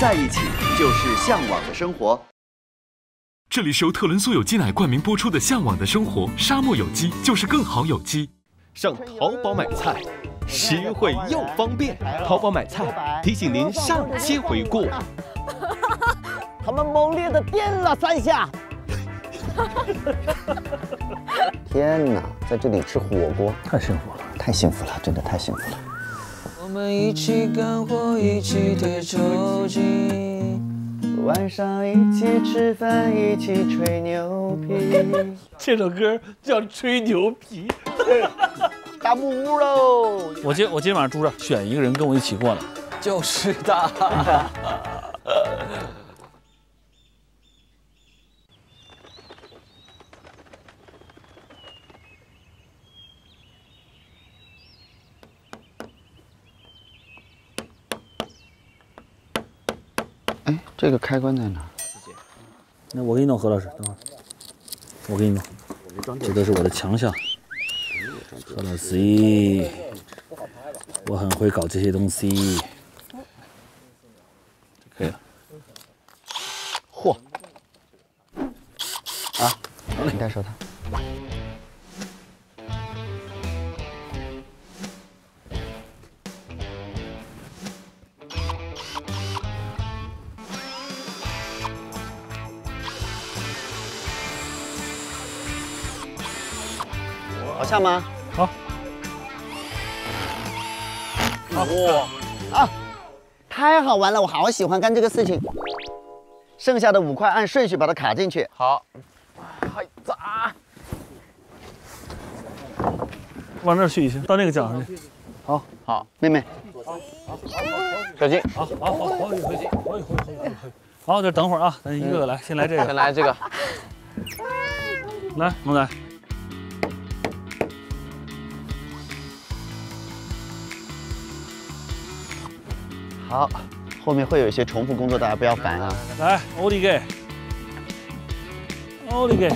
在一起就是向往的生活。这里是由特仑苏有机奶冠名播出的《向往的生活》，沙漠有机就是更好有机。上淘宝买菜，实惠又方便。淘宝买菜提醒您上期回顾。他们猛烈的颠了三下。天哪，在这里吃火锅太幸福了，太幸福了，真的太幸福了。我们一起干活，一起叠抽筋，晚上一起吃饭，一起吹牛皮。这首歌叫《吹牛皮》。大木屋喽！我今我今晚上住这，选一个人跟我一起过来。就是的。哎，这个开关在哪？那我给你弄，何老师，等会儿，我给你弄。这都是我的强项。何老师，我很会搞这些东西。可以了。嚯！啊，你戴手套。好像吗？好。哇啊！太好玩了，我好喜欢干这个事情。剩下的五块按顺序把它卡进去。好。嗨，咋？往那儿去一下，到那个角上去。好，好，妹妹。小心。好好好，好，回去，回去，回去，回去。好，这等会儿啊，咱一个个来，先来这个。先来这个。来，龙仔。好，后面会有一些重复工作，大家不要烦啊。来，奥利给，奥利给，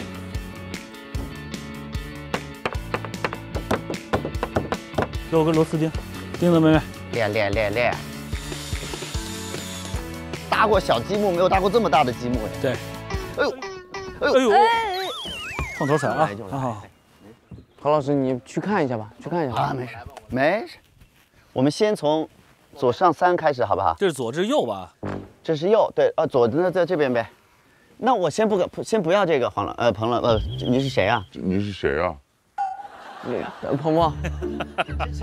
给我个螺丝钉，钉子妹妹。练练练练。搭过小积木，没有搭过这么大的积木哎。对。哎呦，哎呦，碰头彩啊！好好。何老师，你去看一下吧，去看一下。啊，没事，没事。我们先从。左上三开始好不好？这是左，这是右吧？这是右，对，呃，左的在这边呗。那我先不不先不要这个黄老，呃，彭老，呃，你是谁啊？你是谁啊？你鹏鹏。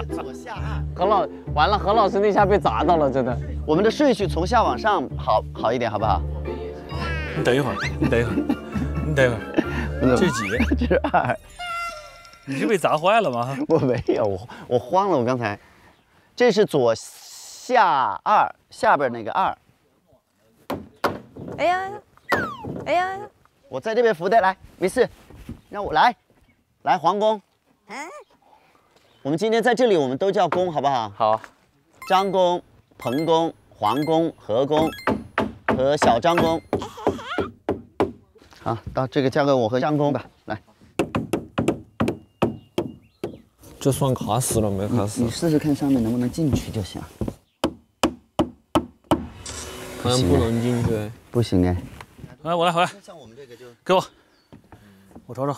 左下二。何老，完了，何老师那下被砸到了，真的。我们的顺序从下往上好好一点，好不好？你等一会儿，你等一会儿，你等一会儿。这是几？这是二。你是被砸坏了吗？我没有，我我慌了，我刚才。这是左。下二下边那个二，哎呀，哎呀，我在这边扶的，来，没事，让我来，来黄工，我们今天在这里，我们都叫工，好不好？好，张工、彭工、黄工、何工和小张工，好，到这个交给我和张工吧，来，这算卡死了没？卡死？你试试看上面能不能进去就行。好像不能进去，不行哎。来，我来，我来。像我们这个就给我，我瞅瞅。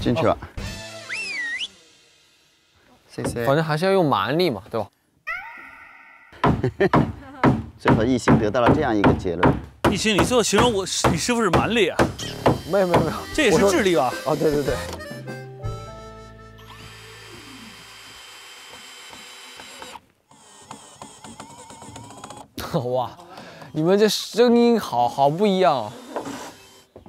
进去了。谢谢。反正还是要用蛮力嘛，对吧？最后一心得到了这样一个结论。一心，你最后形容我，你师傅是蛮力啊？没有没有没有，这也是智力吧？哦，对对对。哇，你们这声音好好不一样啊！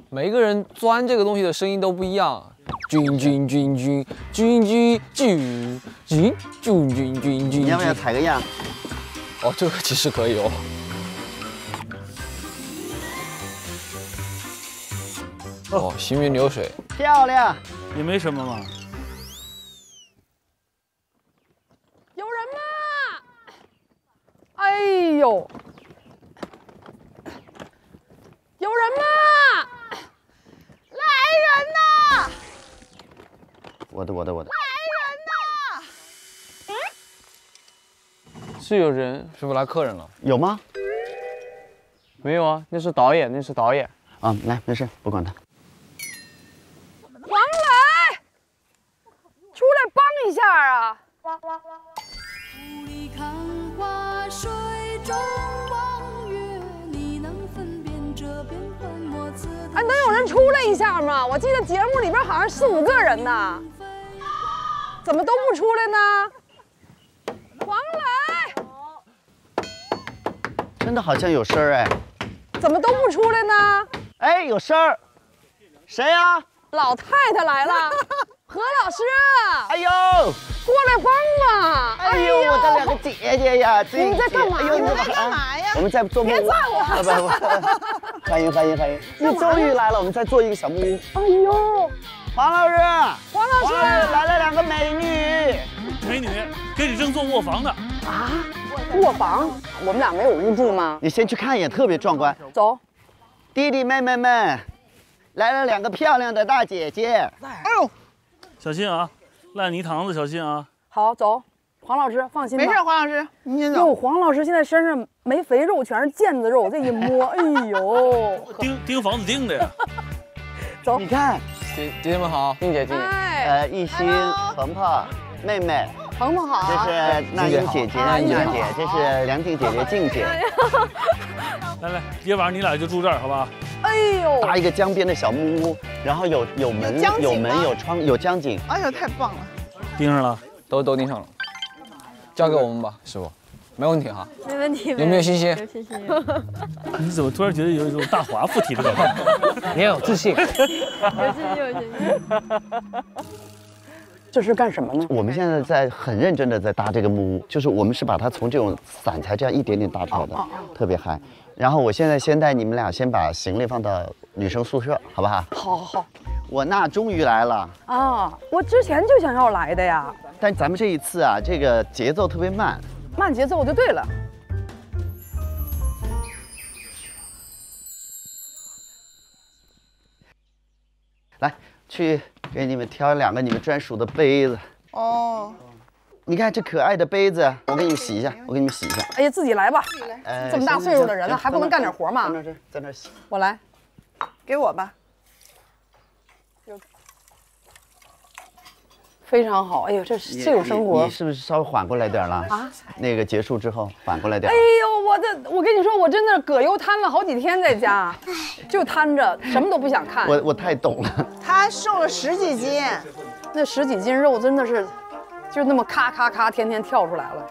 每个人钻这个东西的声音都不一样。君君君君君君君君君君君君。你要不要采个样？哦，这个其实可以哦。哦，行云流水，漂亮，也没什么嘛。有人吗？哎呦，有有人吗？来人呐！我的我的我的，是有人，是不是来客人了？有吗？没有啊，那是导演，那是导演。啊，来，没事，不管他。黄磊，出来帮一下啊！雾里看花，水中望月，你能分辨这变幻莫测的哎，能有人出来一下吗？我记得节目里边好像四五个人呢，怎么都不出来呢？黄磊，真的好像有声儿哎，怎么都不出来呢？哎，有声儿，谁呀、老太太来了，何老师，哎呦，过来帮忙！哎呦，我的两个姐姐呀，你们在干嘛你们在干嘛呀？我们在做木屋。别拽我 欢迎欢迎欢迎，你终于来了，我们在做一个小木屋。哎呦，黄老师，黄老师来了两个美女。美女给你正做卧房呢。啊，卧房，我们俩没有入住吗？你先去看一眼，特别壮观。走，弟弟妹妹们，来了两个漂亮的大姐姐。哎呦，小心啊，烂泥塘子小心啊。好走，黄老师放心吧。没事，黄老师，您先走。哟，黄老师现在身上没肥肉，全是腱子肉，这一摸，哎呦，钉钉房子钉的呀。走，你看，姐姐姐们好，静姐静姐。哎，呃，一心、鹏鹏、妹妹，鹏鹏好这啊，是那英姐姐、那英姐好娜姐，这是梁静姐姐、静姐。来来，今晚上你俩就住这儿，好吧？哎呦，搭一个江边的小木屋，然后有有门有有门有窗有江景。哎呦，太棒了！盯上了。都都盯上了，交给我们吧，师傅，没问题哈。没问题，有没有信心？有信心？你怎么突然觉得有一种大华附体的感觉？你要有自信。有信心，有信心。这是干什么呢？我们现在在很认真的在搭这个木屋，就是我们是把它从这种散材这样一点点搭出来的，特别嗨。然后我现在先带你们俩先把行李放到女生宿舍，好不好？好好好我那终于来了，啊！我之前就想要来的呀，但咱们这一次啊，这个节奏特别慢。慢节奏就对了。来，去给你们挑两个你们专属的杯子。哦，你看这可爱的杯子，我给你们洗一下，我给你们洗一下。哎呀，自己来吧，来这么大岁数的人了还不能干点活吗在那洗。我来。给我吧。非常好，哎呦，这是这种生活你你，是不是稍微缓过来点了？啊？那个结束之后缓过来点哎儿。呦，我的我跟你说，我真的葛优瘫了好几天在家，就瘫着，什么都不想看。我我太懂了，他瘦了十几斤，那十几斤肉真的是，就那么咔咔咔，天天跳出来了。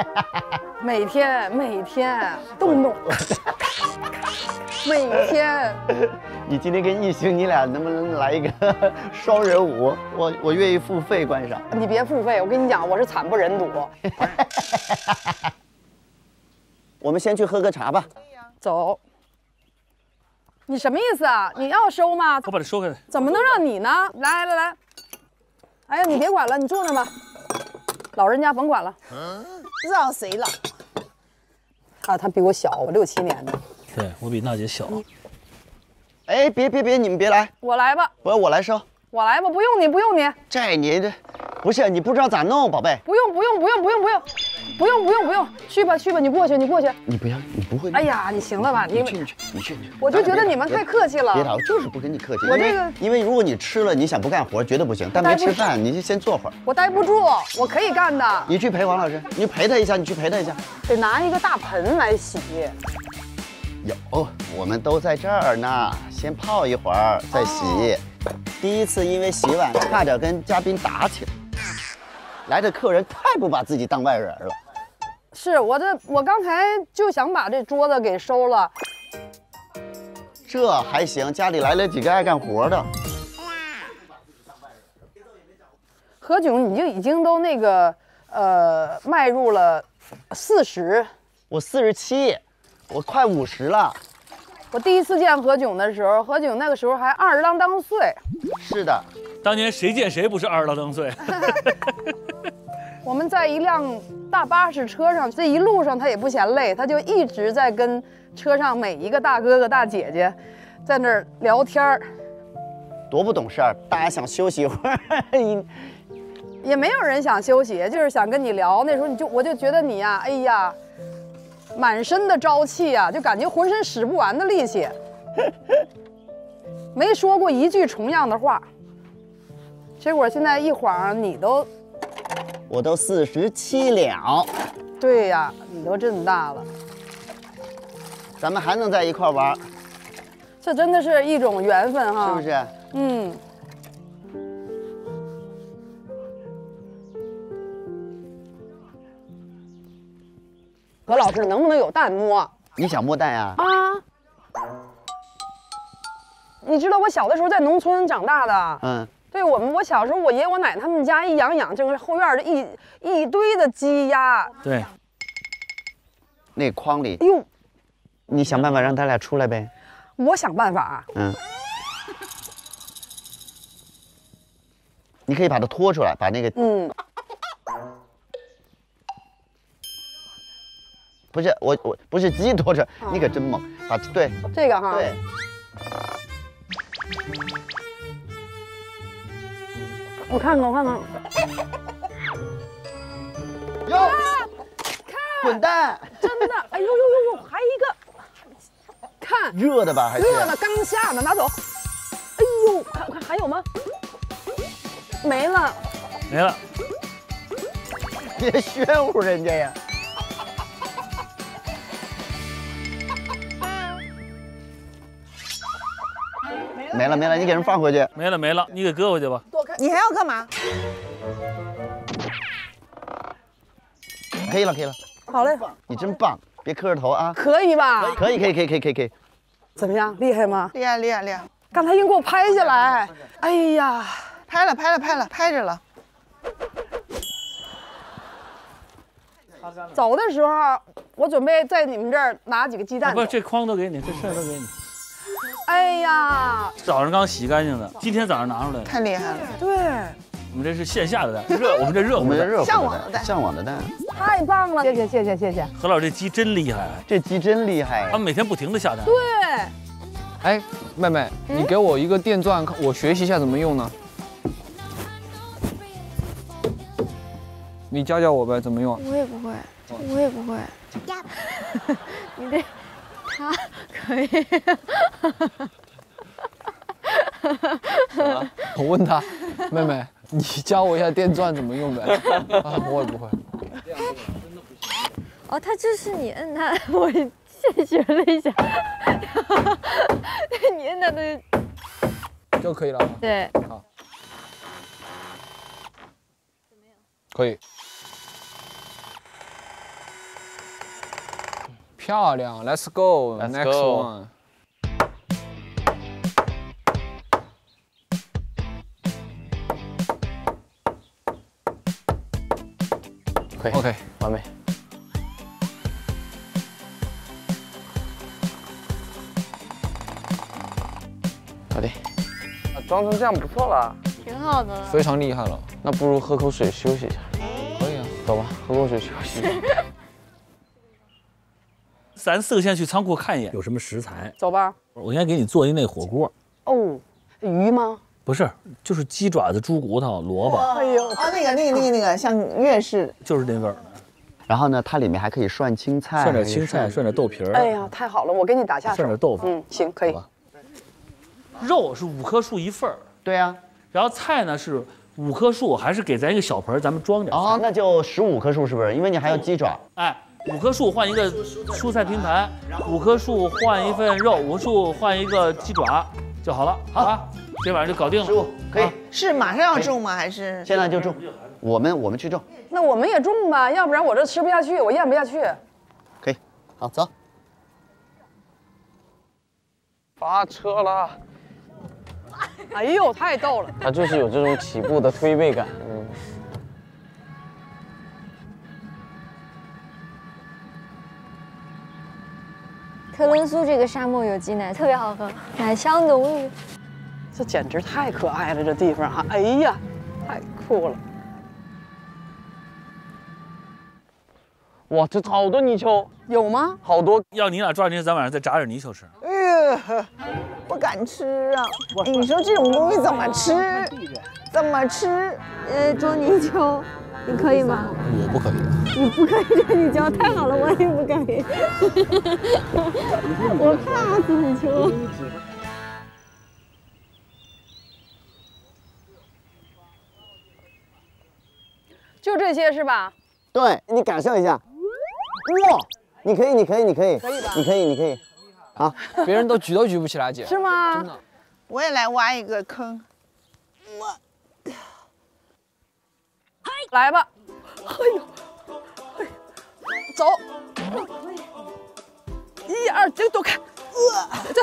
每天每天动不动，每天 你今天跟艺兴，你俩能不能来一个双人舞？我我愿意付费观赏。你别付费，我跟你讲，我是惨不忍睹。我们先去喝个茶吧。走，你什么意思啊？你要收吗？我把它收回来。怎么能让你呢？来来来，哎呀，你别管了，你坐那吧。老人家甭管了，让谁了？啊他比我小，我六七年的，对我比娜姐小。哎，别别别，你们别来，我来吧，我我来生。我来吧，不用你，不用你，这你这不是你不知道咋弄，宝贝，不用不用不用不用不用，不用不用不用，去吧去吧，你过去你过去。你不要，你不会。哎呀，你行了吧？你你去你去你去你去。我就觉得你们太客气了别打，我就是不跟你客气。我这个因为如果你吃了，你想不干活绝对不行，但没吃饭，你就先坐会儿。我待不住，我可以干的，你去陪王老师，你陪他一下，你去陪他一下。得拿一个大盆来洗。有，我们都在这儿呢，先泡一会儿再洗。第一次因为洗碗差点跟嘉宾打起来，来的客人太不把自己当外人了。是我这我刚才就想把这桌子给收了，这还行，家里来了几个爱干活的。何炅你就已经都那个呃迈入了四十。我四十七，我快五十了。我第一次见何炅的时候，何炅那个时候还二十啷当岁。是的，当年谁见谁不是二郎当岁？我们在一辆大巴士车上，这一路上他也不嫌累，他就一直在跟车上每一个大哥哥大姐姐在那儿聊天儿，多不懂事儿，大家想休息一会儿，也没有人想休息，就是想跟你聊。那时候你就我就觉得你呀、哎呀，满身的朝气呀、就感觉浑身使不完的力气，没说过一句重样的话。结果现在一晃你都我都四十七了，对呀，你都这么大了，咱们还能在一块玩，这真的是一种缘分哈，是不？是？嗯。何老师能不能有蛋摸你想摸蛋呀？啊？你知道我小的时候在农村长大的，嗯，对我们我小时候我爷爷我奶他们家一养养，就是后院儿的一一堆的鸡鸭，对，那筐里哎，呦，你想办法让他俩出来呗。我想办法，嗯，你可以把它拖出来，把那个嗯，不是我我不是鸡拖出来，你可真猛，把对这个哈，对，我看看我看看，哟，滚蛋，真的，哎呦呦呦呦，还一个，看热的吧还是？热的刚下的，拿走。哎呦，看看还有吗？没了。没了。别炫乎人家呀！没了没了，你给人放回去。没了没了，你给搁回去吧。你还要干嘛？可以了可以了，好嘞，你真棒，别磕着头啊！可以吧？可以可以可以可以可以可以，怎么样？厉害吗？厉害厉害厉害！刚才硬给我拍下来。哎呀，拍了拍了拍了拍着了。走的时候我准备在你们这儿拿几个鸡蛋不是，。这筐都给你，这事儿都给你。哎呀，早上刚洗干净的，今天早上拿出来的。太厉害了！对，我们这是线下的蛋，热，我们这热。我们这热乎向往的蛋向往的蛋，太棒了！谢谢谢谢谢谢。何老师这鸡真厉害，这鸡真厉害他。们每天不停的下蛋。对，哎，妹妹，你给我一个电钻，看我学习一下怎么用呢？你教教我呗，怎么用？我也不会，我也不会。你得，他可以。我问他，妹妹，你教我一下电钻怎么用呗？啊，我也不会。哦，他就是你摁他，我现学了一下，你摁他的，就可以了。对，好可以。漂亮，Let's go Let's next go one。可以 OK，完美。搞定，装成这样不错了，挺好的。非常厉害了。那不如喝口水休息一下，可以啊，走吧，喝口水休息一下。咱四个现在去仓库看一眼。有什么食材？走吧。我先给你做一那火锅，哦，鱼吗？不是，就是鸡爪子、猪骨头、萝卜，哎呦，啊，那个那个那个那个像粤式，就是那味儿。然后呢，它里面还可以涮青菜，涮点青菜，涮点豆皮儿，哎呀，太好了，我给你打下手涮。点豆腐。嗯，行，可以。肉是五棵树一份儿，对呀、然后菜呢是五棵树，还是给咱一个小盆儿，咱们装点菜。哦，那就十五棵树是不是？因为你还有鸡爪。哎，五棵树换一个蔬菜拼盘，五棵树换一份肉，五棵树换一个鸡爪就好了。好啊，这晚上就搞定了。十五可以，是马上要种吗？还是现在就种。我们我们去种，那我们也种吧，要不然我这吃不下去，我咽不下去。可以。好，走。发车了。哎呦，太逗了！他就是有这种起步的推背感。嗯，特仑苏这个沙漠有机奶特别好喝，奶香浓郁。这简直太可爱了，这地方啊！哎呀，太酷了。哇，这好多泥鳅，有吗？好多。要你俩抓泥鳅，咱晚上再炸点泥鳅吃。哎呀，不敢吃啊！你说这种东西怎么吃？怎么吃？呃，捉泥鳅，你可以吗？我不可以。你不可以捉泥鳅，太好了，我也不可以。我怕死泥鳅。就这些是吧？对你感受一下，哇，你可以，你可以，你可以，可以吧你可以，你可以，好，别人都举都举不起来，姐。是吗？真的。我也来挖一个坑。来吧。哎呦，哎走。一二，这躲开。呃，对，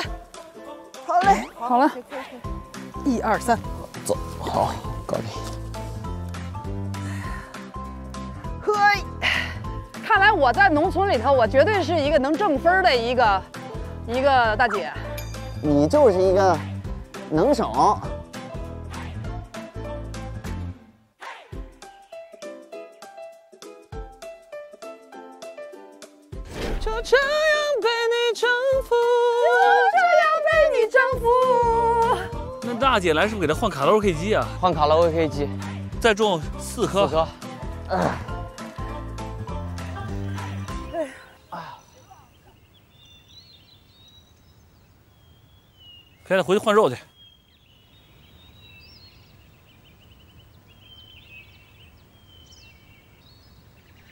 好嘞，好了。一二三，走，好，搞定。嘿，看来我在农村里头，我绝对是一个能挣分的一个一个大姐。你就是一个能手。这样被你征服，就这样被你征服。那大姐来是不是给她换卡拉 OK 机啊？换卡拉 OK 机，再种四颗。四颗。开了，回去换肉去。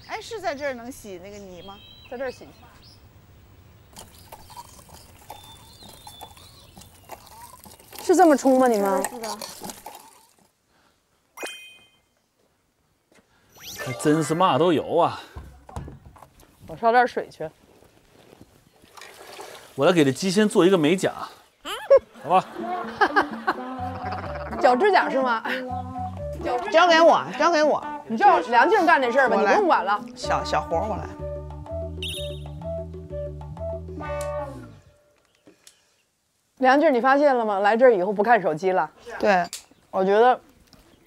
哎，是在这儿能洗那个泥吗？在这儿洗。是这么冲吗？你们？是的。还真是嘛都有啊！我烧点水去。我来给这鸡先做一个美甲，好吧？脚指甲是吗？交给我，交给我，你就让梁静干这事儿吧，你不用管了。小小活我来。梁静，你发现了吗？来这儿以后不看手机了。对，我觉得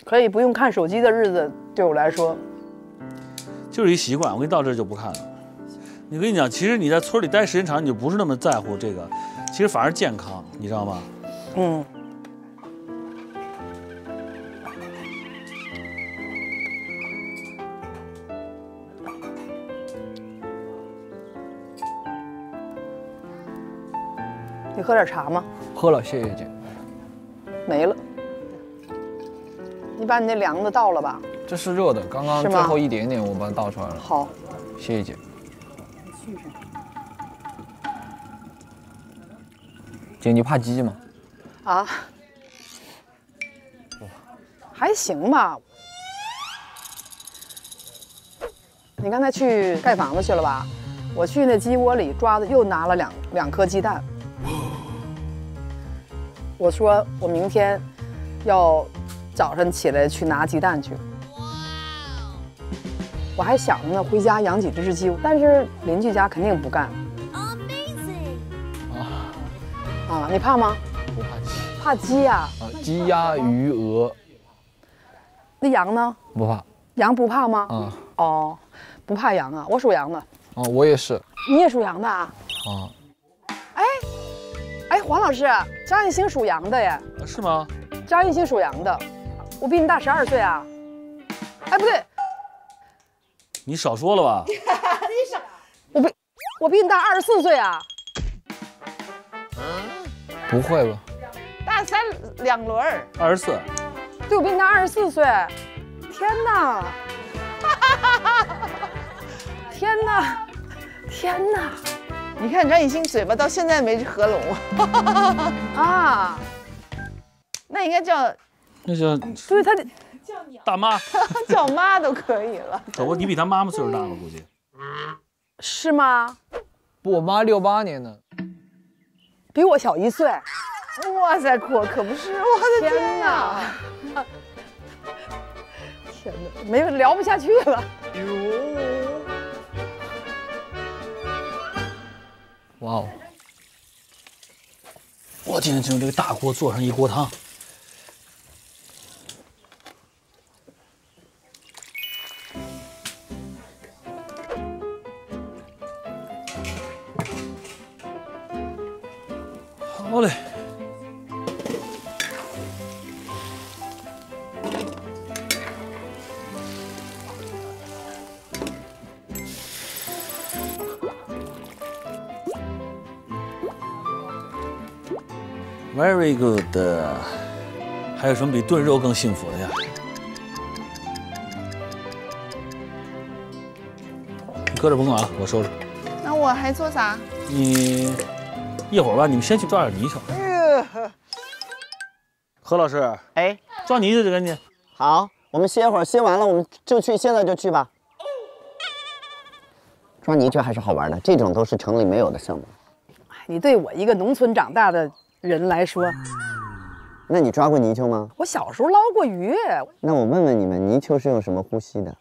可以不用看手机的日子，对我来说，就是一习惯。我跟你到这儿就不看了。你跟你讲，其实你在村里待时间长，你就不是那么在乎这个，其实反而健康，你知道吗？嗯。喝点茶吗？喝了，谢谢姐。没了。你把你那凉的倒了吧。这是热的，刚刚最后一点点我把它倒出来了。好，谢谢姐。姐，你怕鸡吗？啊，还行吧。你刚才去盖房子去了吧？我去那鸡窝里抓的，又拿了两两颗鸡蛋。我说我明天要早上起来去拿鸡蛋去。我还想着呢，回家养几只鸡，但是邻居家肯定不干。啊啊，你怕吗？不怕鸡。怕鸡呀、啊，鸡鸭鱼鹅那羊呢？不怕。羊不怕吗？啊哦，不怕羊啊，我属羊的，哦，我也是。你也属羊的啊？啊，哎，黄老师，张艺兴属羊的耶，是吗？张艺兴属羊的，我比你大十二岁啊。哎，不对，你少说了吧？你少我比我比你大二十四岁啊。不会吧？大三两轮儿，二十四。对，我比你大二十四岁。天哪！天哪！天哪！你看张艺兴嘴巴到现在没合拢，啊，那应该叫那叫对他得大妈。叫妈都可以了。走吧，你比他妈妈岁数大了，估计。是吗？不，我妈六八年的。比我小一岁。哇塞，可可不是，我的天哪！天哪，没有聊不下去了。哇哦。我今天就用这个大锅做上一锅汤。好嘞。Very good，还有什么比炖肉更幸福的呀？你搁这甭管了，我收拾。那我还做啥？你一会儿吧，你们先去抓点泥鳅。何老师，哎，抓泥鳅就赶紧。好，我们歇会儿，歇完了我们就去，现在就去吧。抓泥鳅还是好玩的，这种都是城里没有的项目。你对我一个农村长大的人来说，那你抓过泥鳅吗？我小时候捞过鱼。那我问问你们，泥鳅是用什么呼吸的？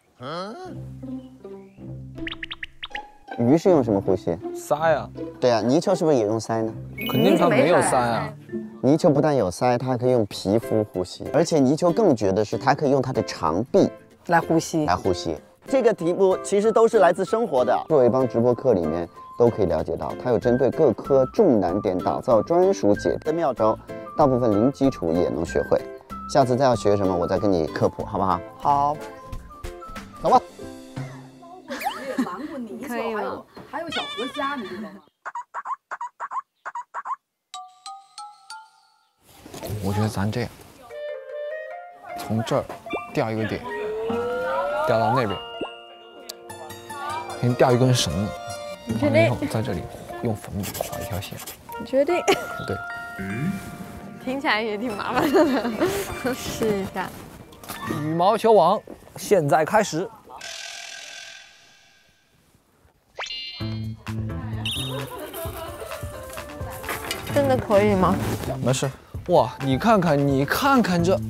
鱼是用什么呼吸？鳃呀。对呀、泥鳅是不是也用鳃呢？肯定它没有鳃啊。泥鳅不但有鳃，它还可以用皮肤呼吸，而且泥鳅更绝的是，它可以用它的长臂来呼吸。来呼吸。这个题目其实都是来自生活的，作为一帮直播课里面都可以了解到，它有针对各科重难点打造专属解的妙招，大部分零基础也能学会。下次再要学什么，我再跟你科普，好不好？好，走吧。玩过泥可以吗？还有小河虾，你知道吗？我觉得咱这样，从这儿掉一个点，掉到那边，先吊一根绳子，完了以后在这里用粉笔画一条线。你确定。对，听起来也挺麻烦的，试一下。羽毛球网现在开始。真的可以吗？没事。哇，你看看，你看看这，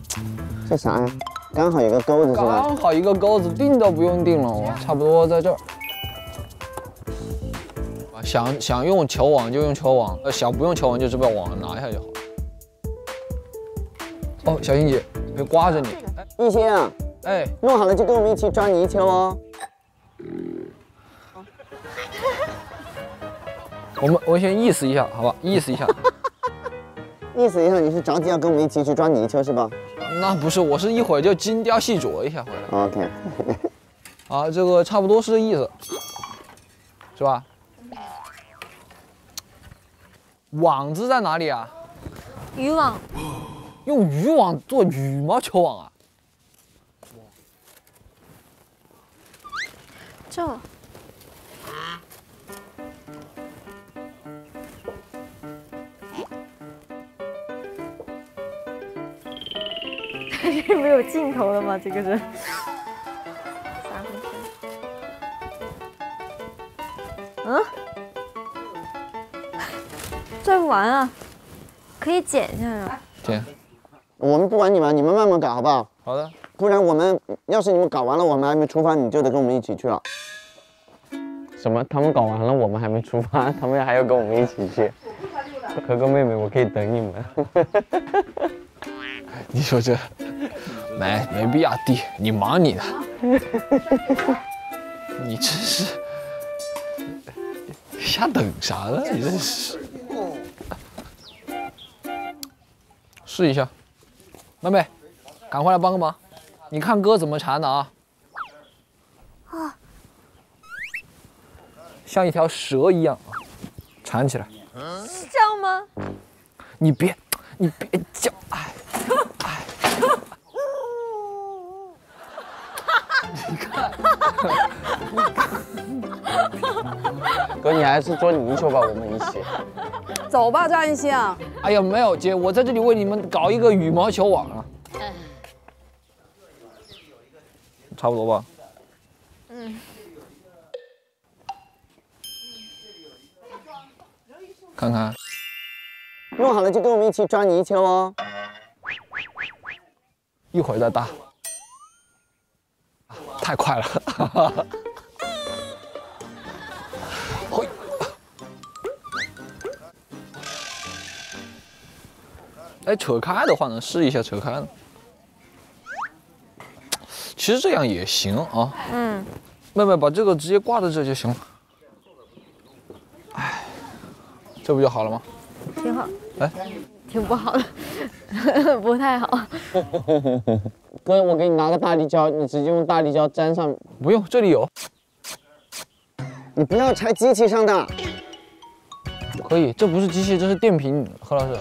这啥呀？刚好有个钩子是吧？刚好一个钩子，定都不用定了，我差不多在这儿。想想用球网就用球网，呃，想不用球网就只把网拿下就好。哦，小欣姐，别刮着你。一心啊，哎，弄好了就跟我们一起抓泥鳅哦。我们我先意思一下，好吧？意思一下。意思一下，你是着急要跟我们一起去抓泥鳅是吧那不是，我是一会儿就精雕细琢一下回来。？OK，啊，这个差不多是这意思，是吧？网子在哪里啊？渔网。用渔网做羽毛球网啊？这。它是没有尽头的吗？这个是。撒回去。嗯？转不完啊，可以剪一下来。剪。我们不管你们，你们慢慢搞好不好？好的。不然我们要是你们搞完了，我们还没出发，你就得跟我们一起去了。什么？他们搞完了，我们还没出发，他们还要跟我们一起去。哥哥妹妹，我可以等你们。你说这，没没必要，弟，你忙你的。你真是瞎等啥呢？你这是。试一下，妹妹，赶快来帮个忙。你看哥怎么缠的啊？啊，像一条蛇一样啊，缠起来。是这样吗？你别，你别叫，哎，哎，你看，哥，你还是捉泥鳅吧，我们一起。走吧，张艺兴。哎呀，没有姐，我在这里为你们搞一个羽毛球网啊。差不多吧。嗯。看看，弄好了就跟我们一起抓泥鳅哦。一会儿再搭。太快了。嘿。哎，扯开的话呢，试一下扯开的。其实这样也行啊。嗯。妹妹把这个直接挂在这就行了。哎，这不就好了吗？挺好，来，挺不好的，不太好。哥，我给你拿个大力胶，你直接用大力胶粘上。不用，这里有。你不要拆机器上的。可以，这不是机器，这是电瓶，何老师。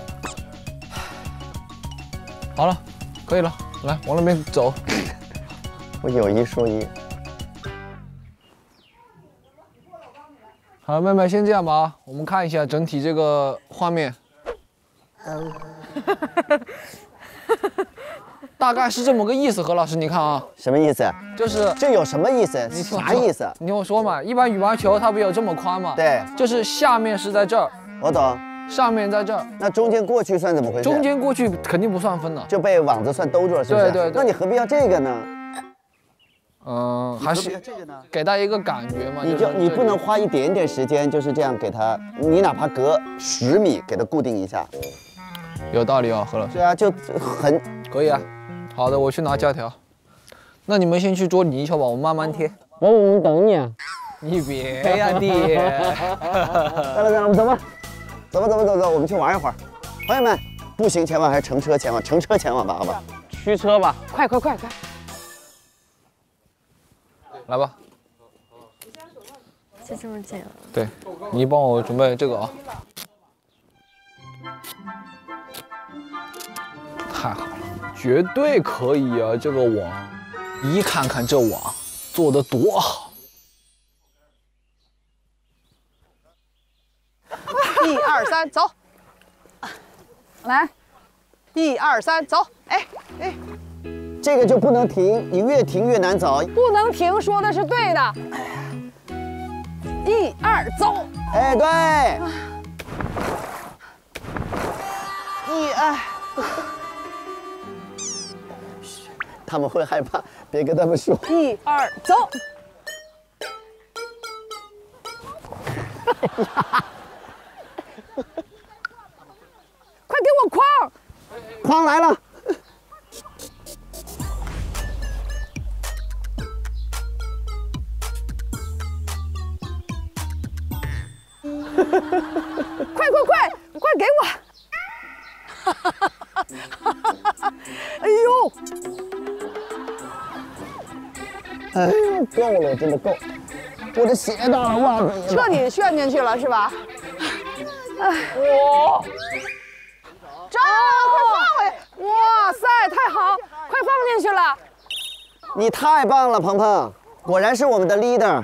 好了，可以了，来往那边走。我有一说一，好，妹妹先这样吧，我们看一下整体这个画面。大概是这么个意思，何老师，你看啊，什么意思？就是这有什么意思？你啥意思？你听我说嘛，一般羽毛球它不有这么宽嘛？对，就是下面是在这儿，我懂。上面在这儿，那中间过去算怎么回事？中间过去肯定不算分的，就被网子算兜住了，是不是？对对对那你何必要这个呢？嗯，还是这个呢？给大家一个感觉嘛。你就你不能花一点点时间就是这样给它，你哪怕隔十米给它固定一下。有道理哦，何老师。对啊，就很可以啊。好的，我去拿胶条。那你们先去捉泥鳅吧，我慢慢贴。我我们等你啊。你别呀，弟。来了来了，我们走吧，走吧走吧走走，我们去玩一会儿。朋友们，步行前往还是乘车前往？乘车前往吧，好吧。驱车吧。快快快快！来吧。就这么近了。对，你帮我准备这个啊。太好了，绝对可以啊！这个网，一看看这网做的多好。一二三，走！来，一二三，走！哎哎，这个就不能停，你越停越难走。不能停，说的是对的。一二走！哎，对。一二。他们会害怕，别跟他们说。一二走！快给我框！框来了。快快快快给我！哎呦！哎呦，够了，真的够！我的鞋到了，袜子彻底陷进去了是吧？哎，哇！这快放回！哇塞，太好，快放进去了！你太棒了，鹏鹏，果然是我们的 leader。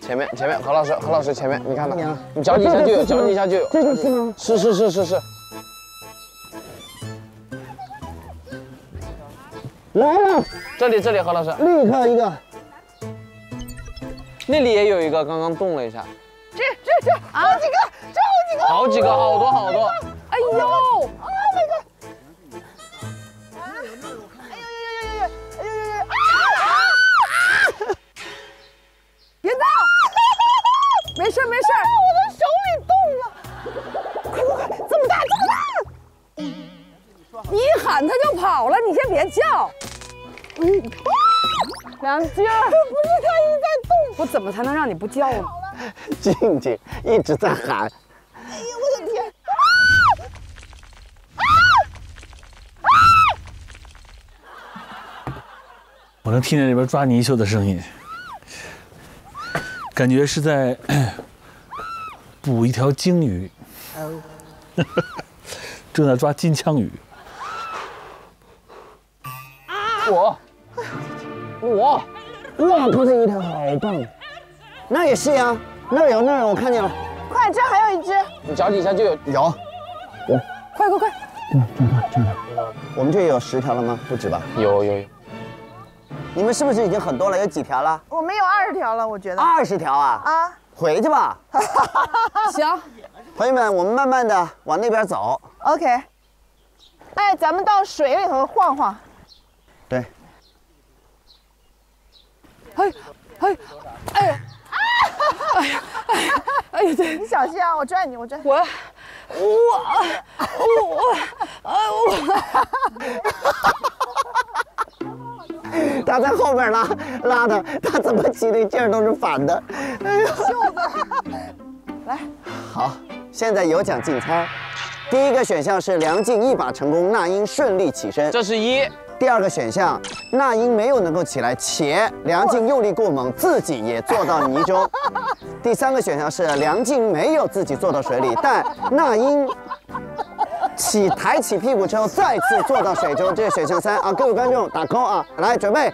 前面前面，何老师何老师前面，你看到？你脚底下就有，脚底下就有。这就是吗？是是是是是。来了，这里这里，何老师，立刻一个。那里也有一个，刚刚动了一下。这这这，好几个，这好几个，好几个，好多好多。哎呦，啊那个，哎呦呦呦呦呦，哎呦呦呦呦，哎呦呦呦，啊啊啊！别闹，没事没事，我的手里动了，你一喊它就跑了，你先别叫。嗯，梁静，不是它一直在动，我怎么才能让你不叫呢？静静一直在喊。哎呦我的天！我能听见那边抓泥鳅的声音，感觉是在捕一条鲸鱼，正在抓金枪鱼。我，我，哇，刚才有一条好棒，那也是呀，那儿有那儿有，我看见了。快，这还有一只，你脚底下就有有，我。快快快！我们这有十条了吗？不止吧？有有有。你们是不是已经很多了？有几条了？我们有二十条了，我觉得。二十条啊！啊，回去吧。行，朋友们，我们慢慢的往那边走。OK。哎，咱们到水里头晃晃。哎，哎，哎呀！哎呀，哎呀，哎呀！对，你小心啊！我拽你，我拽。我，我，我，哎我。他在后边拉拉的，他怎么骑的劲儿都是反的。哎呀，来，好，现在有奖竞猜。第一个选项是梁静一把成功，那英顺利起身，这是一。第二个选项，那英没有能够起来，且梁静用力过猛，自己也坐到泥中。第三个选项是梁静没有自己坐到水里，但那英起抬起屁股之后再次坐到水中。这是选项三啊，各位观众打 call 啊，来准备。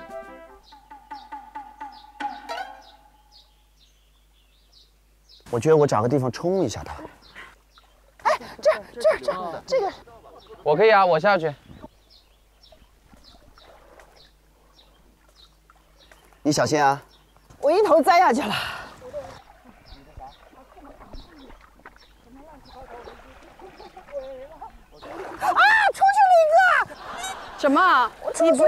我觉得我找个地方冲一下他。哎，这儿这儿这儿这个，我可以啊，我下去。你小心啊！我一头栽下去了。啊，出去了一个！什么？我出去了一个！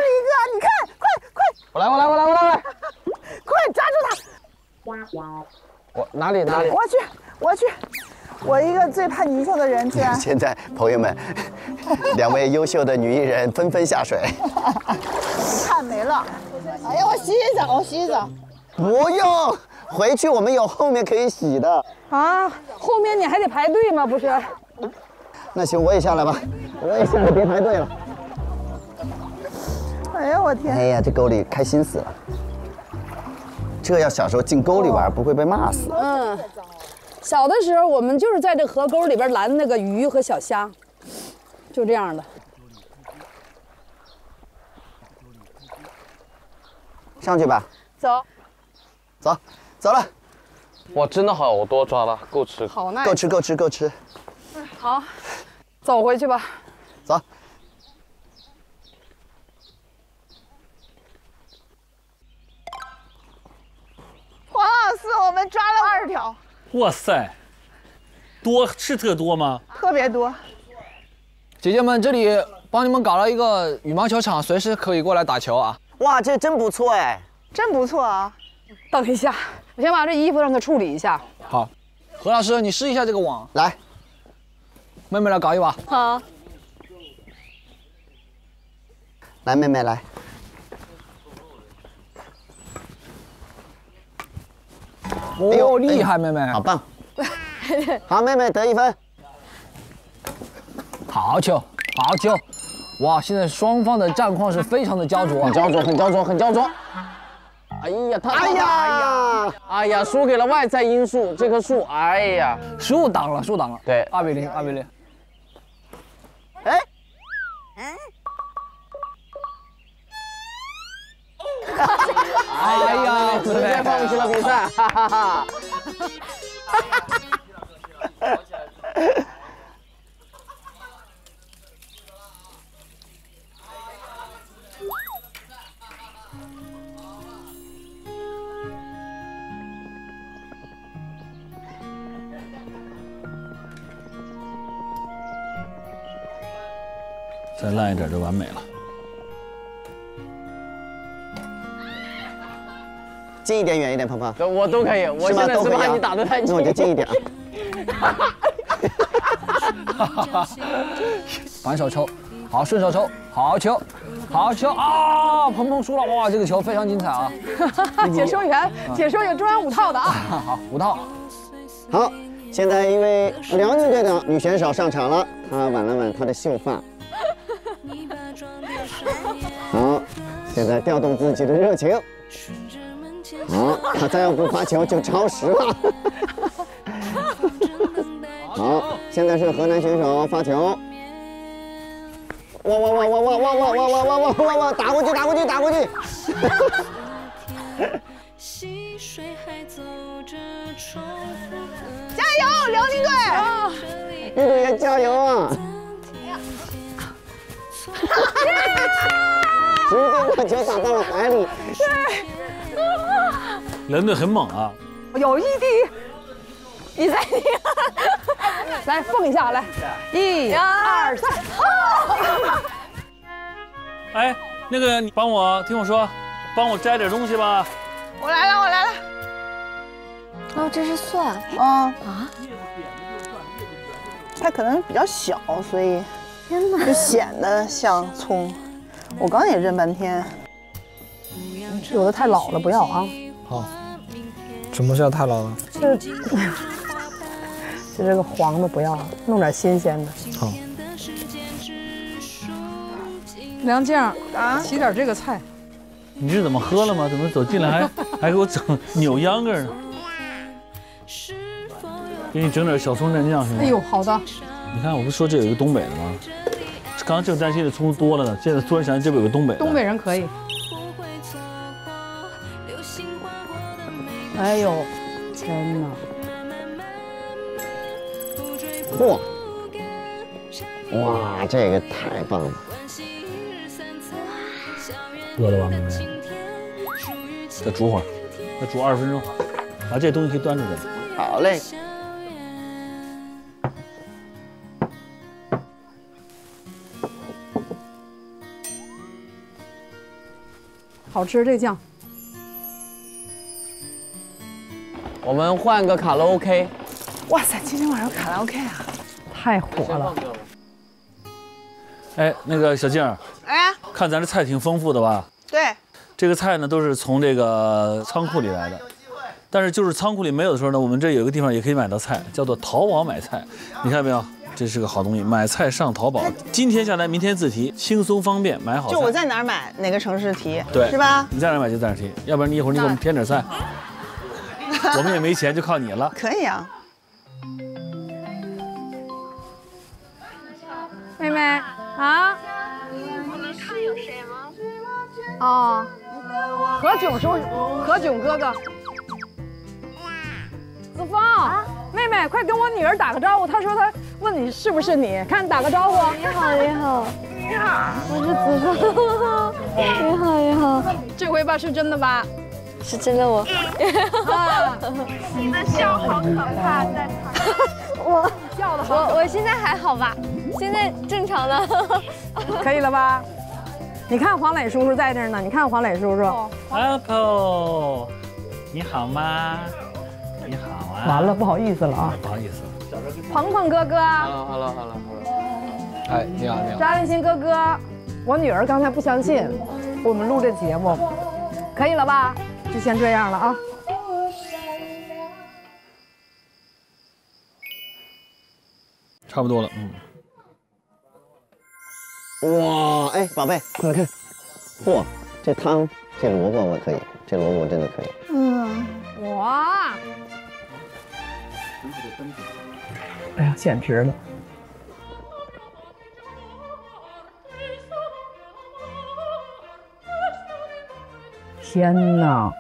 你看，快快！我来，我来，我来，我来，我来！快抓住它！我哪里哪里？我去，我去！我一个最怕泥鳅的人，居然…… 现在朋友们，两位优秀的女艺人纷纷下水。看没了！哎呀，我洗洗澡，我洗洗澡。不用，回去我们有后面可以洗的。啊，后面你还得排队吗？不是？那行，我也下来吧，我也下来，别排队了。哎呀，我天！哎呀，这沟里开心死了。这要小时候进沟里玩，不会被骂死。嗯，小的时候我们就是在这河沟里边拦那个鱼和小虾，就这样的。上去吧，走，走，走了。哇，真的好多抓了，够吃。好耐。够吃，够吃，够吃。嗯好，走回去吧。走。黄老师，我们抓了二十条，哇塞，多是特多吗？特别多。姐姐们，这里帮你们搞了一个羽毛球场，随时可以过来打球啊！哇，这真不错哎，真不错啊！等一下，我先把这衣服让他处理一下。好，何老师，你试一下这个网。来，妹妹来搞一把。好。来，妹妹来。哦，厉害，妹妹，好棒！好，妹妹得一分。好球，好球！哇，现在双方的战况是非常的焦灼，很焦灼，很焦灼，很焦灼。哎呀，他，哎呀，哎呀，输给了外在因素，这棵树，哎呀，树挡了，树挡了。对，二比零，二比零。哎，哎呀，直接放弃了比赛，哈哈哈。再烂一点就完美了。近一点，远一点，鹏鹏。我都可以，我？现在是都可以啊怕你打得太近。那我就近一点啊。反手抽，好，顺手抽，好球，好球啊！鹏鹏输了，哇，这个球非常精彩啊！解说员，解说员中央五套的啊。好，五套。好，现在因为辽宁队的女选手上场了，她挽了挽她的秀发。好，现在调动自己的热情。好，他再要不发球就超时了。好，现在是河南选手发球。哇哇哇哇哇哇哇哇哇哇哇哇哇！打过去，打过去，打过去！加油，辽宁队！运动员加油啊！直接把球打到了海里。人队很猛啊！有一滴，比赛你，来蹦一下，来，一、二、三，哎，那个你帮我听我说，帮我摘点东西吧。我来了，我来了。哦，这是蒜。嗯啊，它可能比较小，所以天哪，就显得像葱。我刚也认半天。有的太老了，不要啊。好。什么叫太老了？这，就这个黄的不要了，弄点新鲜的。好。梁静啊，洗点这个菜。你是怎么喝了吗？怎么走进来还 还给我整扭秧歌呢？给你整点小葱蘸酱行吗？哎呦，好的。你看，我不说这有一个东北的吗？刚刚正担心这葱多了呢，现在突然想起这边有个东北的。东北人可以。哎呦，天哪！嚯！哇，这个太棒了！饿了吧，妹妹？再煮会儿，再煮二十分钟，把这东西可以端出去。好嘞。好吃这酱。我们换个卡拉 OK。哇塞，今天晚上卡拉 OK 啊，太火了。哎，那个小静儿，哎，看咱这菜挺丰富的吧？对，这个菜呢都是从这个仓库里来的，但是就是仓库里没有的时候呢，我们这有个地方也可以买到菜，叫做淘宝买菜。你看到没有？这是个好东西，买菜上淘宝，今天下单，明天自提，轻松方便，买好。就我在哪儿买，哪个城市提，对，是吧？你在哪儿买就在哪儿提，要不然你一会儿你给我们添点菜，我们也没钱，就靠你了。可以啊。妹妹啊，我能看有谁吗？哦，何炅叔，何炅哥哥，子枫，妹妹，快跟我女儿打个招呼。她说她问你是不是你，看打个招呼。你好，你好，你好，我是子枫。你好，你好，这回吧是真的吧？是真的我。啊，你的笑好可怕，在 我笑的好。我我现在还好吧？现在正常的。可以了吧？你看黄磊叔叔在这儿呢，你看黄磊叔叔。Uncle，你好吗？你好啊。完了，不好意思了啊。不好意思。鹏鹏哥哥。Hello，Hello，Hello，Hello。哎，你好，你好。张艺兴哥哥，我女儿刚才不相信我们录这节目，可以了吧？就先这样了啊。差不多了，嗯。哇，哎，宝贝，快来看，嚯，这汤，这萝卜我可以，这萝卜我真的可以。嗯，哇，哎呀，简直了！天哪，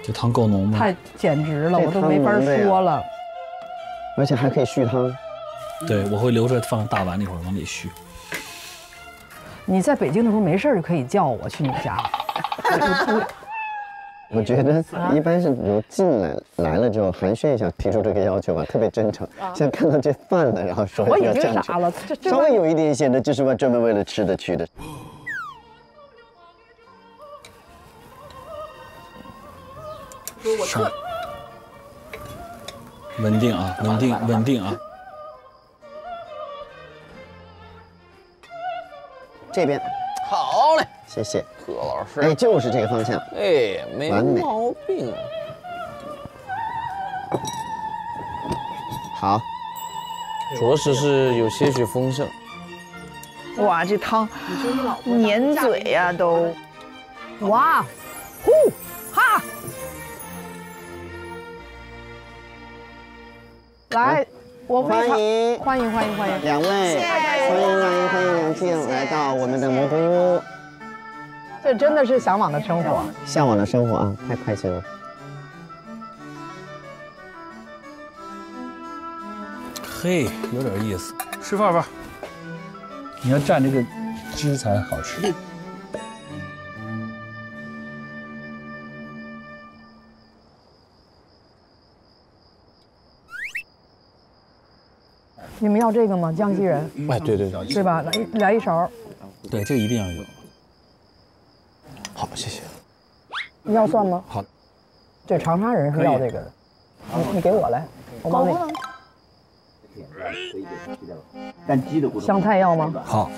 这汤够浓吗？太简直了，我都没法说了。而且还可以续汤。对，我会留着放大碗里，一会儿往里续。你在北京的时候没事儿就可以叫我去你家。我觉得一般是比如进来来了之后寒暄一下，提出这个要求吧，特别真诚。像看到这饭了，然后说我已经要这样傻了，稍微有一点显得就是为专门为了吃的去的。上，稳定啊，稳定，稳定啊！这边，好嘞，谢谢何老师。哎，就是这个方向。哎，没毛病。好，着实是有些许丰盛。哇，这汤粘嘴呀、都。哇，呼来，我欢迎欢迎欢迎欢迎两位，欢迎欢迎，欢迎梁静来到我们的蘑菇屋，这真的是向往的生活。向往的生活啊，太开心了。嘿，有点意思。吃饭吧，你要蘸这个汁才好吃。你们要这个吗？江西人哎，对对对，对吧？来一来一勺，对，这个一定要有。好，谢谢。你要蒜吗？好，对，长沙人是要这个的。你你给我来，我帮你。但鸡的香菜要吗？好，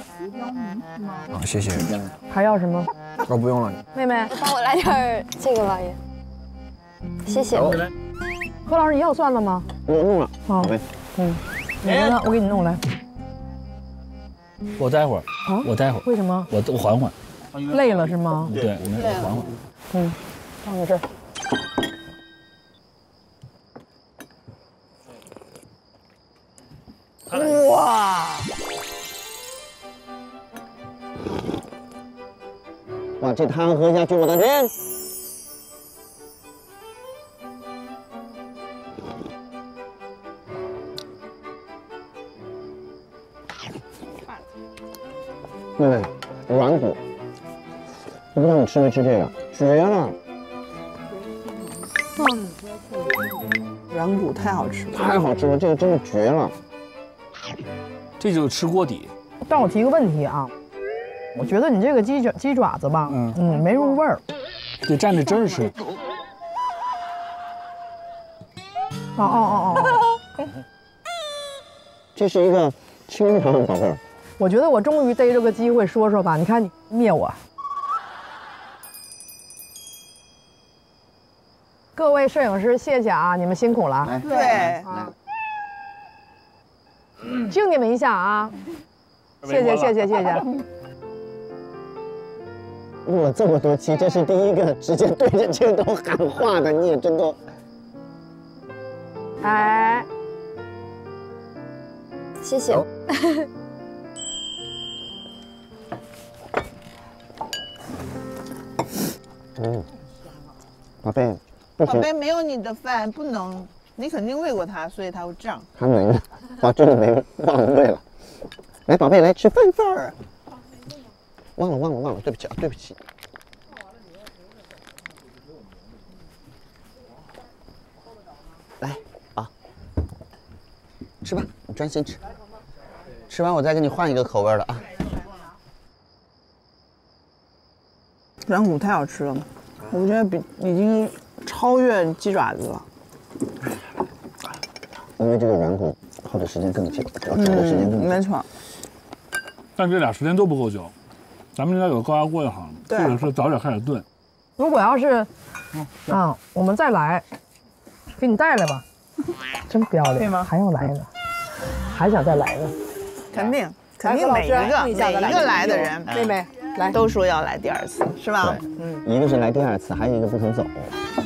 好，谢谢。还要什么？哦，不用了。妹妹，帮我来点这个吧也，谢谢。何老师，你要蒜了吗？我弄了。好，嗯，你呢？我给你弄来。我待会儿啊，我待会儿，为什么？我我缓缓。累了是吗？对，我我缓缓。嗯，放在这儿。哇！哇，这汤喝下去，我的天！妹妹，软骨，我不知道你吃没吃这个，绝了！嗯，软骨太好吃了，太好吃了，这个真的绝了。这就是吃锅底。但我提个问题啊，我觉得你这个鸡爪鸡爪子吧，嗯嗯，没入味儿。得蘸着汁儿吃。哦哦哦哦！这是一个清汤宝贝儿。我觉得我终于逮着个机会说说吧，你看你灭我。各位摄影师，谢谢啊，你们辛苦了。对，啊，敬你们一下啊！谢谢谢谢谢谢。录了这么多期，这是第一个直接对着镜头喊话的，你也真够。哎，谢谢。嗯，宝贝，宝贝没有你的饭不能，你肯定喂过它，所以它会这样。他没了，啊 真的没忘了喂了。来，宝贝，来吃饭饭儿。忘了忘了忘了，对不起啊，对不起。来啊，吃吧，你专心吃。吃完我再给你换一个口味的啊。软骨太好吃了，我觉得比已经超越鸡爪子了。因为这个软骨泡的时间更久，要炒的时间更久。没错。但这俩时间都不够久，咱们应该有高压锅就好了，或者是早点开始炖。如果要是，啊，我们再来，给你带来吧，真不要脸，对吗还要来呢，还想再来呢。肯定肯定每一个每一个来的人，妹妹来都说要来第二次，是吧？嗯，一个是来第二次，还有一个不肯走。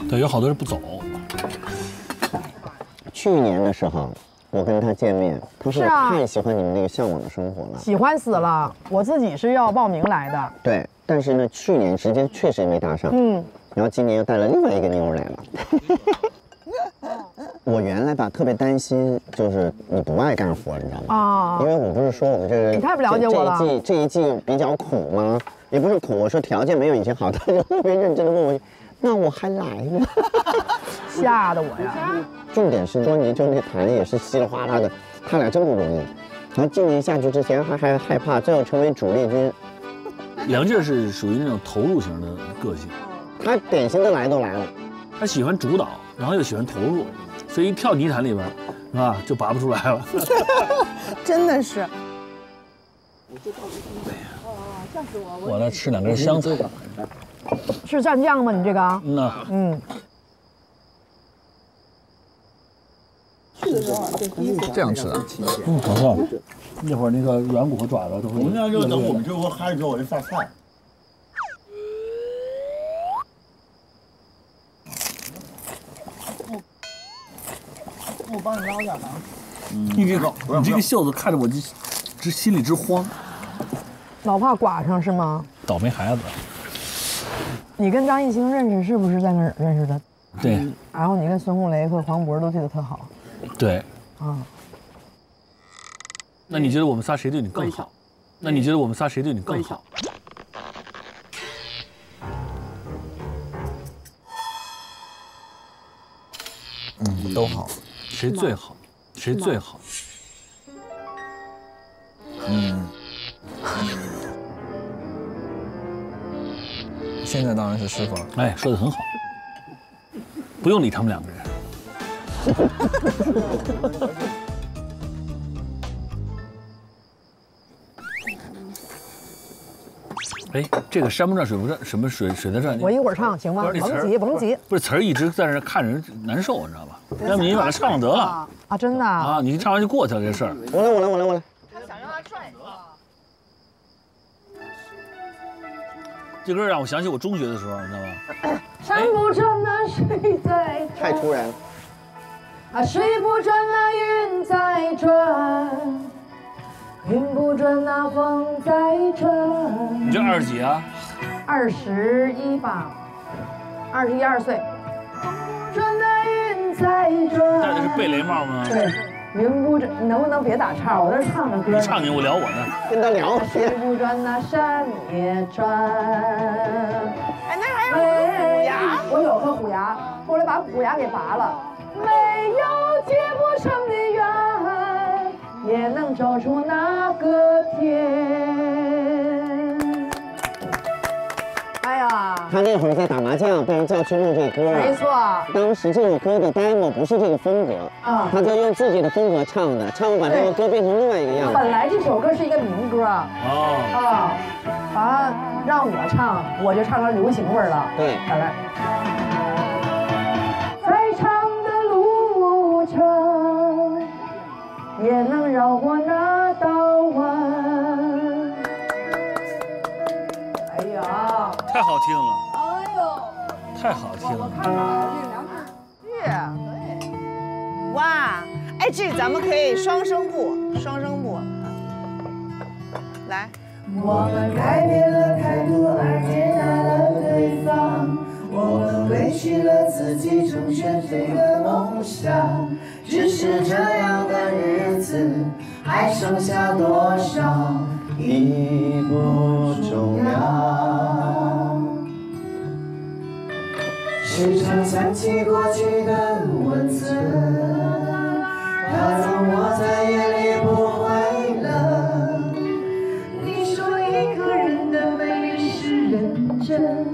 对，有好多人不走。去年的时候，我跟他见面，他说是啊太喜欢你们那个向往的生活了。喜欢死了，我自己是要报名来的。对，但是呢，去年时间确实没搭上。嗯，然后今年又带了另外一个妞来了。我原来吧特别担心，就是你不爱干活，你知道吗？啊因为我不是说我们这个你太不了解我了这这一季这一季比较苦吗？也不是苦，我说条件没有以前好，他就特别认真的问我，那我还来吗？吓得我呀！重点是说你就那谈也是稀里哗啦的，他俩真不容易。然后今年下去之前还还害怕，最后成为主力军。梁静是属于那种投入型的个性，他典型的来都来了，他喜欢主导，然后又喜欢投入，所以一跳泥潭里边，是吧，就拔不出来了。真的是。我来吃两根香菜。是蘸酱吗？你这个？嗯呐，嗯，这样吃啊？嗯，好吃。一会儿那个软骨和爪子都会。我们家就等我们这锅开之后，我就下菜。我帮你捞点吧。你这个你这个袖子看着我就这心里直慌。老怕刮上是吗？倒霉孩子。你跟张艺兴认识是不是在那儿认识的？对然后你跟孙红雷和黄渤都对的特好对，啊。那你觉得我们仨谁对你更好？那你觉得我们仨谁对你更好？嗯，都好。谁最好？谁最好？嗯。现在当然是师傅了。哎，说的很好，不用理他们两个人。哎，这个山不转水不转，什么水水在转？我一会儿唱行吗？甭急，甭急。不是词儿一直在那看着人难受，你知道吧？要不你把它唱了得了啊，真的啊。啊，你唱完就过去了这事儿。我来我来我来我来。这歌让我想起我中学的时候，你知道吗？山不转那水在太突然了。啊，水不转那云在转，云不转那风在转。你这二十几啊？二十一吧，二十一二岁。戴。的是贝雷帽吗？对，云不转，能不能别打岔？我在这唱着歌呢。你唱你，我聊我呢。跟他聊水不转那山也转。哎，那还有虎牙，我有颗虎牙，后来把虎牙给拔了。没有结不成的缘，也能走出那个天。他那会儿在打麻将，被人叫去录这歌了。没错。当时这首歌的 demo 不是这个风格，啊他就用自己的风格唱的，唱把这个歌变成另外一个样子。本来这首歌是一个民歌啊，哦。啊，让我唱，我就唱成流行味儿了。对，来来。再长的路程，也能绕过那道弯。太好听了，哎呦，太好听了。看看这两只是，对。哇，哎，这咱们可以双声部，双声部。来。我们改变了态度而接纳了对方，我们委屈了自己，成全这个梦想。只是这样的日子还剩下多少，已不重要。时常想起过去的温存，它让我再也理不回了。你说一个人的美丽是认真，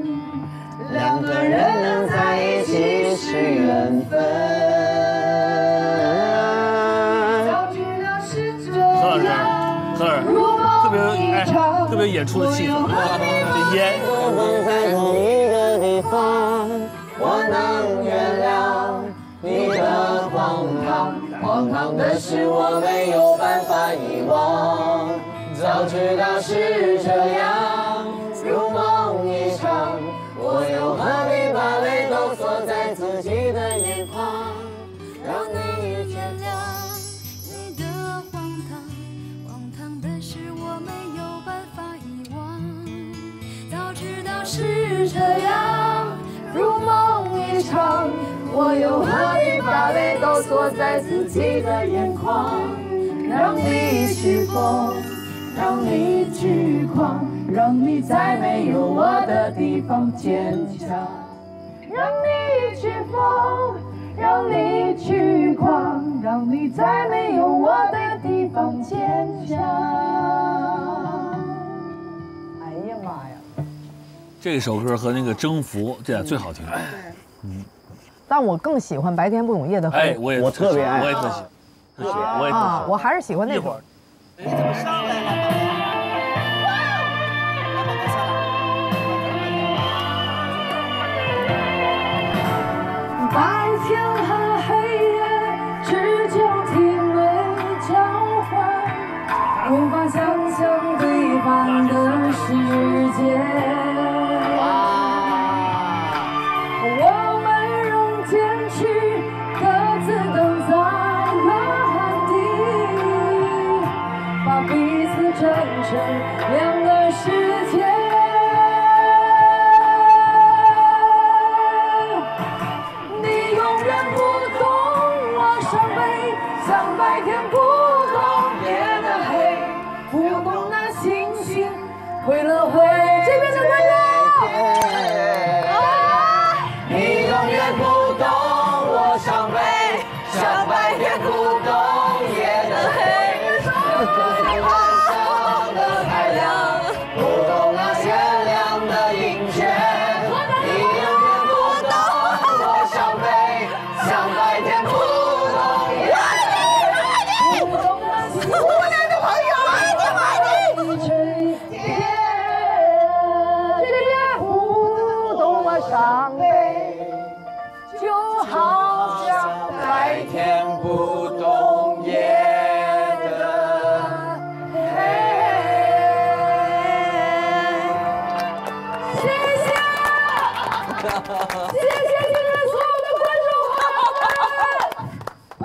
两个人能在一起是缘分。特别演出的气氛。这烟，能原谅你的荒唐，荒唐的是我没有办法遗忘。早知道是这样，场，我又何必把泪都锁在自己的眼眶？让你去疯，让你去狂，让你在没有我的地方坚强。让你去疯，让你去狂，让你在没有我的地方坚强。哎呀妈呀！这首歌和那个征服这俩最好听。嗯，但我更喜欢白天不懂夜的黑。哎，我也我特别爱我也特喜欢，特喜欢，我也特喜啊，欢。我还是喜欢那会儿。你怎么上来了？白天和黑夜只交替没交换，无法想象对方的世界。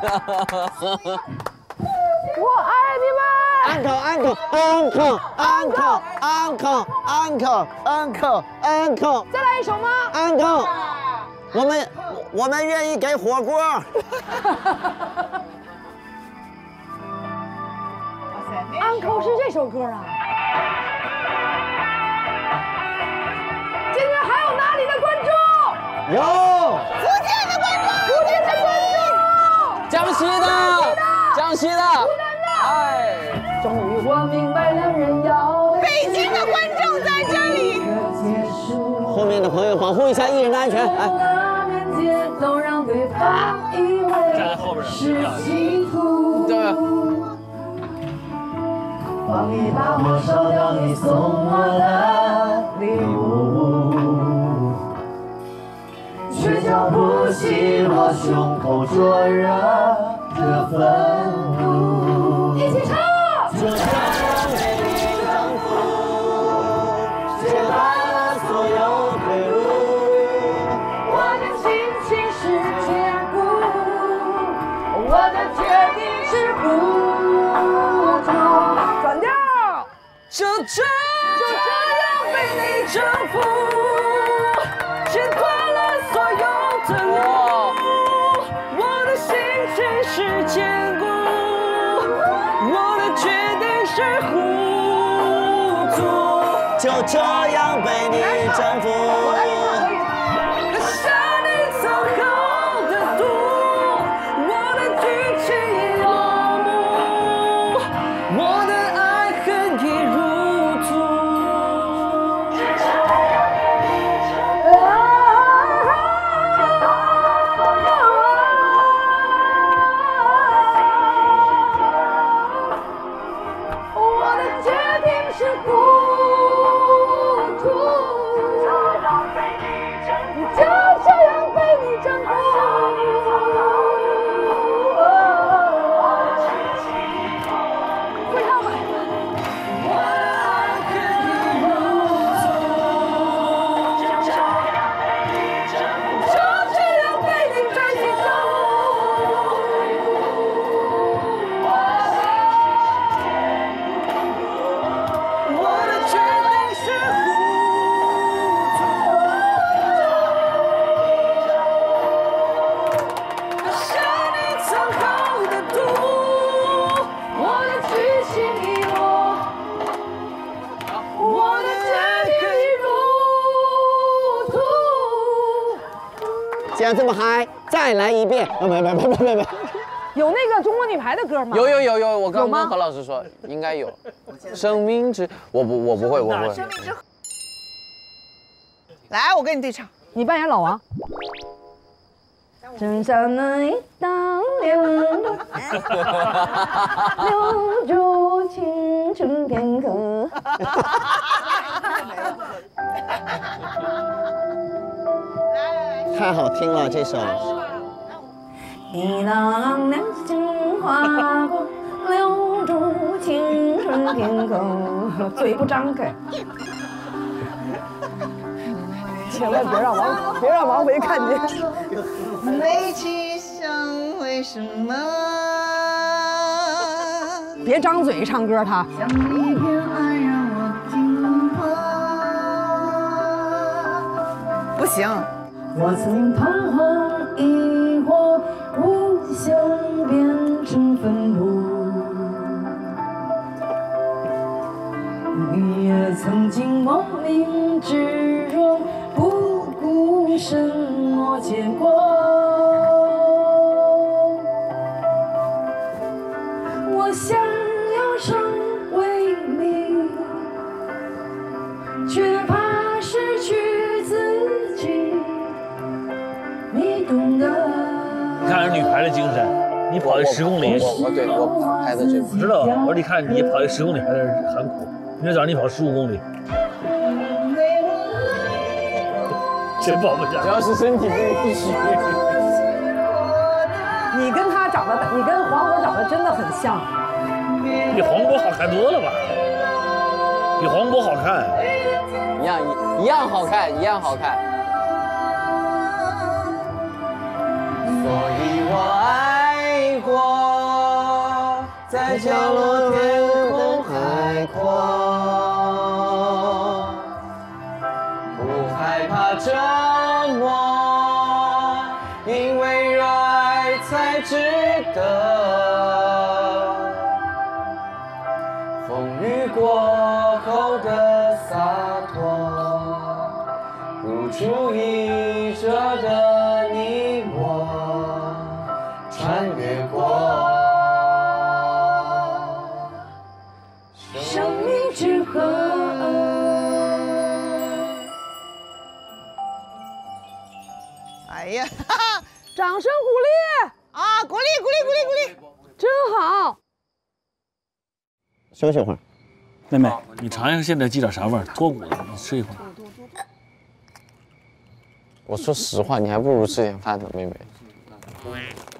我爱你们。uncle uncle uncle uncle uncle uncle uncle，再来一首吗 uncle，我们我们愿意给火锅。uncle 是这首歌啊。今天还有哪里的观众？有。福建的观众，福建的观众，江西的，江西的，哎，终于我明白两人要的。北京的观众在这里。后面的朋友保护一下艺人的安全。哎，站在后边对方以为是幸福。对。放一把火烧掉你送我的礼物，就不熄我胸口灼热的愤怒。一起唱。就这样被你征服，切断就这样被你征服。再来一遍。没没没没没没。有那个中国女排的歌吗？有有有有，我刚刚跟何老师说应该有。生命之，我不我不会我不会。来，我跟你对唱。你扮演老王。正像那一道留住青春片刻。太好听了这首。一浪两情划过，留住青春片刻。嘴不张开。千万别让王别让王维看见。没去想为什么？别张嘴唱歌，他。像一片爱让我惊慌。不行。我曾彷徨疑惑，不想变成坟墓。你也曾经莫名执着，不顾什么结果。你跑一十公里，我我对我跑还是知道。我说你看你跑一十公里还是很苦。明天早上你跑十五公里，这跑不下来。只要是身体允许。你跟他长得，你跟黄渤长得真的很像。比黄渤好看多了吧？比黄渤好看。一样一一样好看，一样好看。所以我。角落天空海阔，不害怕折磨，因为热爱才值得。风雨过后的洒脱，如出一掌声鼓励啊！鼓励鼓励鼓励鼓励，真好。休息会儿。妹妹，你尝一下现在鸡爪啥味儿？脱骨了，你吃一会儿。我说实话，你还不如吃点饭呢，妹妹。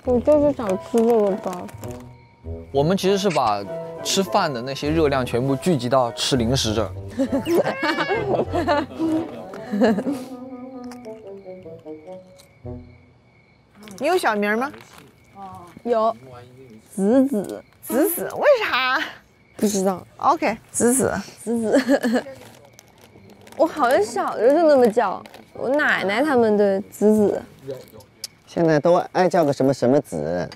我就是想吃这个吧。我们其实是把吃饭的那些热量全部聚集到吃零食这儿。你有小名吗？有，子子，子子，为啥？不知道。OK，子子，子子。我好像小时候就那么叫，我奶奶他们对子子。现在都爱叫个什么什么子，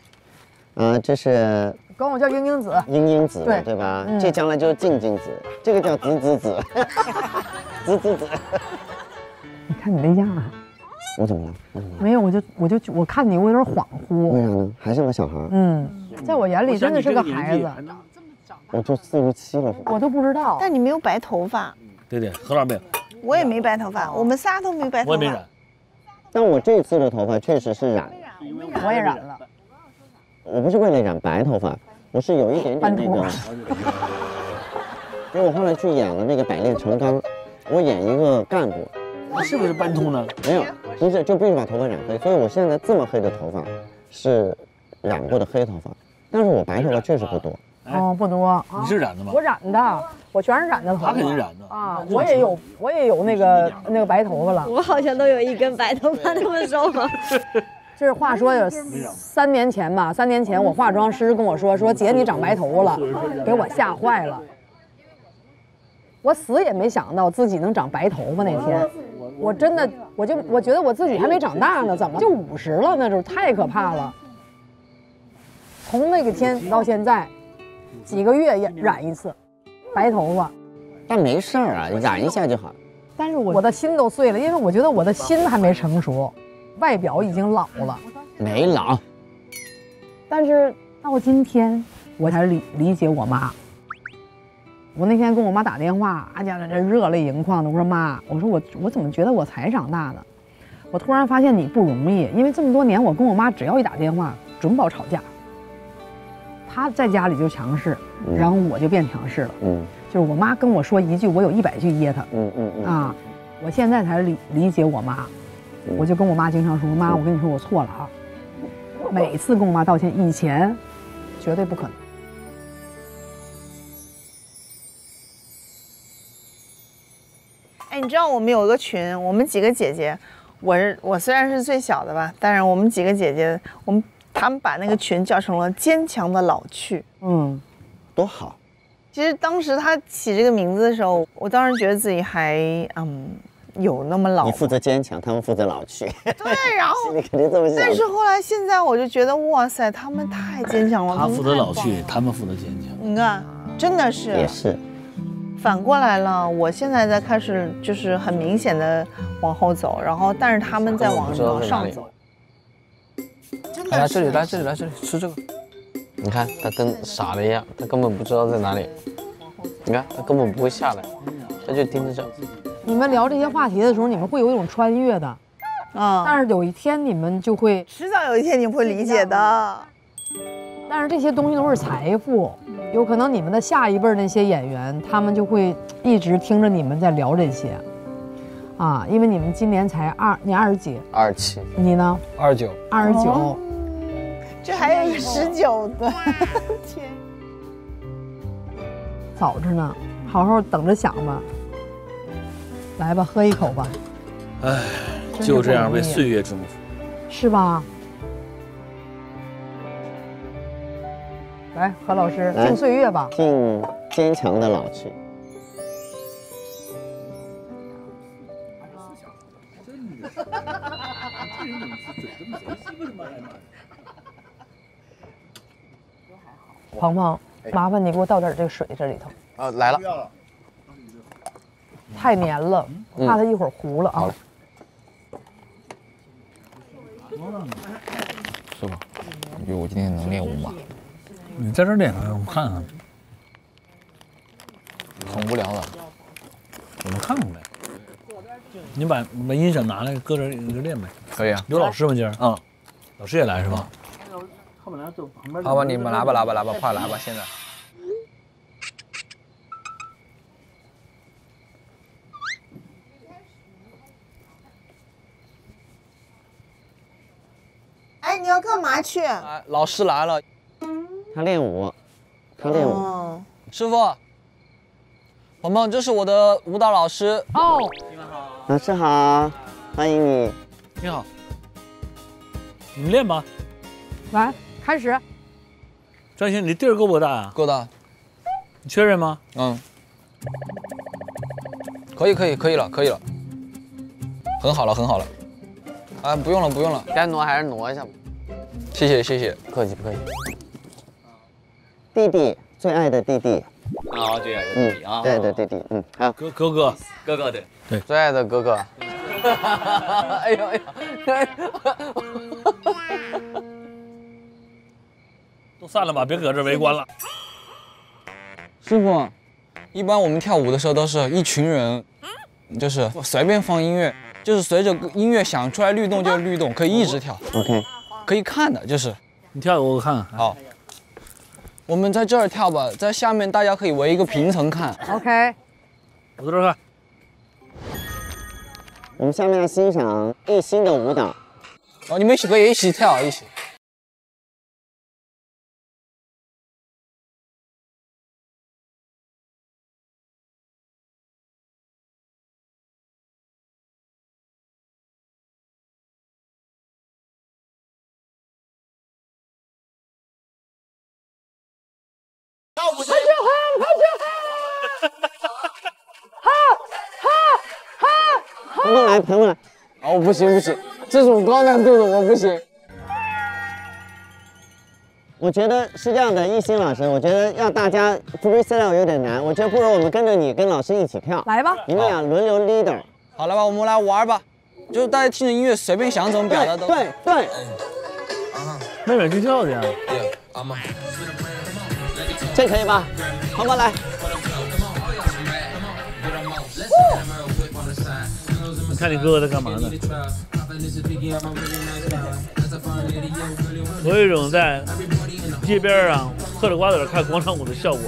啊，这是管我叫英英子。英英子，对对吧？嗯这将来就是静静子，这个叫子子子，子子子。你看你那样啊，我怎么了？我怎么了？没有，我就我就我看你我有点恍惚。为啥呢？还是个小孩儿。嗯，在我眼里真的是个孩子，我就四十七了，我都不知道。但你没有白头发，对对，何老师没有，我也没白头发，我们仨都没白头发。我也没染。但我这次的头发确实是染，我也染了。我不是为了染白头发，我是有一点点那个。因为我后来去演了那个《百炼成钢》，我演一个干部，你是不是斑秃呢？没有，不是，就必须把头发染黑，所以我现在这么黑的头发是染过的黑头发，但是我白头发确实不多。哦，不多。你是染的吗我？染的，我全是染的头发。他肯定染的啊，我也有，我也有那个那个白头发了。我好像都有一根白头发，那么说吗？就是话说有三年前吧，三年前我化妆师跟我说说姐你长白头了，给我吓坏了。我死也没想到自己能长白头发那天，我真的我就我觉得我自己还没长大呢，怎么就五十了？那时候太可怕了。从那个天到现在，几个月也染一次，白头发。但没事儿啊，染一下就好。但是我我的心都碎了，因为我觉得我的心还没成熟，外表已经老了。没老，但是到今天我才理理解我妈。我那天跟我妈打电话，啊家伙这热泪盈眶的。我说妈，我说我我怎么觉得我才长大呢？我突然发现你不容易，因为这么多年我跟我妈只要一打电话，准保吵架。她在家里就强势，然后我就变强势了。嗯就是我妈跟我说一句，我有一百句噎她。嗯嗯嗯啊，我现在才理理解我妈，我就跟我妈经常说，妈，我跟你说我错了啊。每次跟我妈道歉，以前绝对不可能。哎，你知道我们有一个群，我们几个姐姐，我是我虽然是最小的吧，但是我们几个姐姐，我们她们把那个群叫成了“坚强的老去”。嗯，多好。其实当时她起这个名字的时候，我当时觉得自己还嗯有那么老你。负责坚强，他们负责老去。对，然后你肯定这么想。但是后来现在我就觉得，哇塞，他们太坚强了。他负责老去他们负责坚强。你看，真的是也是。反过来了，我现在在开始就是很明显的往后走，然后但是他们在往往上走。来来这里，来这里，来这里吃这个。你看他跟傻了一样，他根本不知道在哪里。你看他根本不会下来，他就盯着这。你们聊这些话题的时候，你们会有一种穿越的，啊，但是有一天你们就会，迟早有一天你会理解的。但是这些东西都是财富，有可能你们的下一辈那些演员，他们就会一直听着你们在聊这些，啊，因为你们今年才二，你二十几，二十七，你呢？二十九，二十九，这还有一十九的，天！早着呢，好好等着想吧。来吧，喝一口吧，哎，就这样不容易被岁月征服。是吧？来，何老师来敬岁月吧。敬坚强的老去。鹏鹏，麻烦你给我倒点这个水这里头，啊，来了，太黏了，嗯怕它一会儿糊了啊。是吧？你觉得我今天能练舞吗？你在这练看看，我看看，很无聊的。我们看看呗。你把把音响拿来，搁这你就练呗。可以啊。有老师吗？今儿？嗯。老师也来是吧？好吧，你们来吧，来吧，来吧，快来吧，现在。哎，你要干嘛去？哎，老师来了。他练舞，他练舞。哦，师傅，鹏鹏，这是我的舞蹈老师。哦，你们好老师好，欢迎你。你好，你们练吧。来，开始。张鑫，你地儿够不够大啊？够大。你确认吗？嗯。可以，可以，可以了，可以了。很好了，很好了。啊，不用了，不用了。该挪还是挪一下吧。谢谢，谢谢。不客气，不客气。弟弟，最爱的弟弟。啊，最爱的弟弟啊，对对弟弟，嗯，好。哥哥哥，哥哥对，对，最爱的哥哥。哎 呦哎呦！都散了吧，别搁这围观了。师傅，一般我们跳舞的时候都是一群人，就是随便放音乐，就是随着音乐响出来律动就律动，可以一直跳。OK，可以看的，就是你跳我看看。好，我们在这儿跳吧，在下面大家可以围一个平层看。OK，我在这儿看。我们下面要欣赏艺兴的舞蹈。哦，你们一起可以一起跳，一起。哦，不行不行，这种高难度的我不行。我觉得是这样的，艺兴老师，我觉得要大家 freestyle 有点难，我觉得不如我们跟着你，跟老师一起跳。来吧，你们俩轮流 leader。好了吧，我们来玩吧，就是大家听着音乐随便想怎么表达都。对对。妹妹去跳去啊。这可以吧？好吧来。看你哥哥在干嘛呢？我有一种在街边上嗑着瓜子儿看广场舞的效果。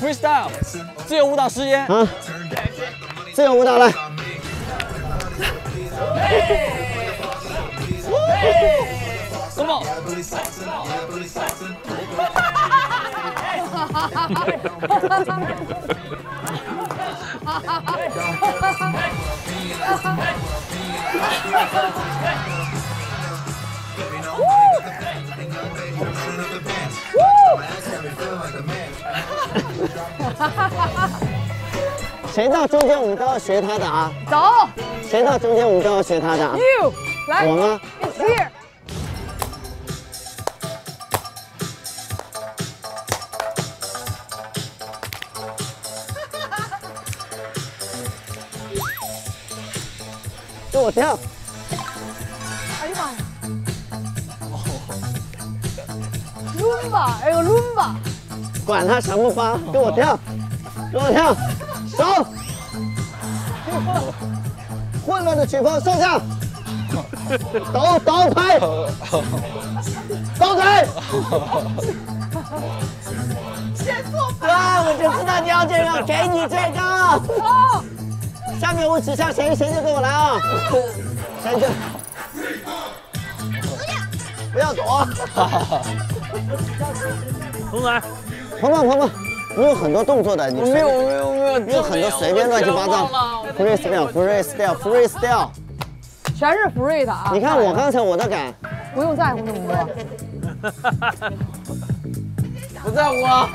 Freestyle，自由舞蹈时间。啊，自由舞蹈来。Come on。谁到中间我们都要学他的啊！走，谁到中间我们都要学他的啊！you 来，我吗？It's here。就我跳。抡吧，哎呦抡吧，管他什么八，跟我跳，跟我跳，手，混乱的曲风收下，抖抖腿，抖腿。先做啊，我就知道你要这个，给你这个。好，下面我指向谁，谁就跟我来啊，谁就。不要躲。重来。鹏鹏鹏鹏，你有很多动作的，你没有没有没有，你有很多随便乱七八糟。freestyle freestyle freestyle，全是 free 的啊。你看我刚才我都敢。不用在乎那么多。不在乎啊。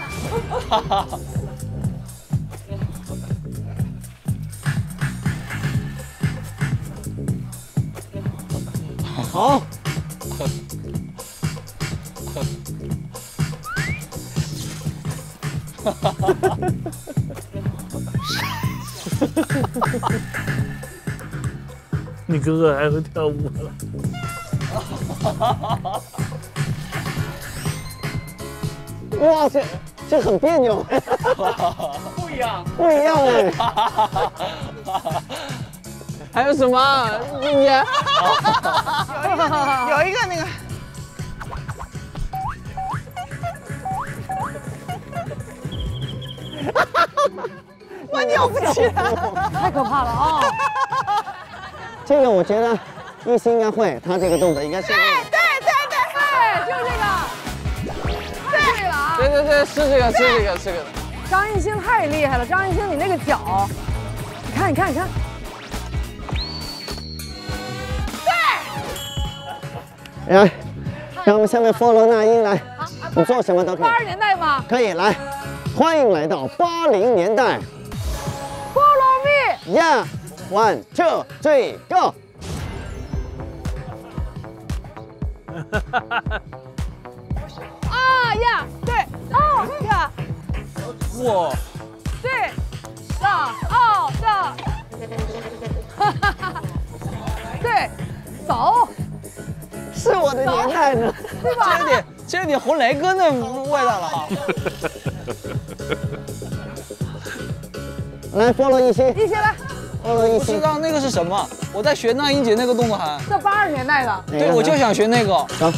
好。你哥哥还会跳舞了。哇塞，这很别扭。不一样，不一样哎。还有什么？今天有一个那个。我尿不起来，太可怕了啊！这个我觉得艺兴应该会，他这个动作应该是。对对对对，就是这个，太对了啊！对对对，是这个，是这个，是这个。张艺兴太厉害了，张艺兴你那个脚，你看，你看，你看。对。来，让我们下面 follow 那英来，你做什么都可以。八十年代吗？可以来。欢迎来到八零年代。Follow me. Yeah, one, two, three, go. 啊呀，对，哦，你看，哇，对，上，哦，上，哈哈哈，对，走，是我的年代呢，对吧？这有点，这有点红雷哥那味道了哈。来，follow 一心，一心来，follow 一心。不知道那个是什么，我在学那英姐那个动作还。这八十年代的。对，我就想学那个。走。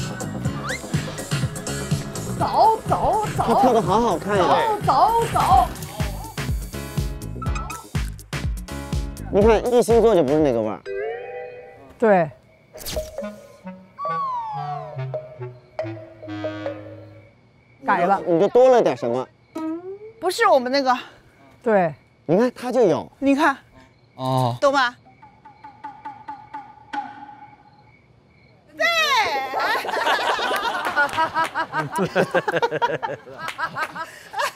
走走走。他跳的好好看呀。走走走。你看一心做就不是那个味儿。对。改了，你就多了点什么？不是我们那个。对，你看他就有，你看，哦，懂吗？对，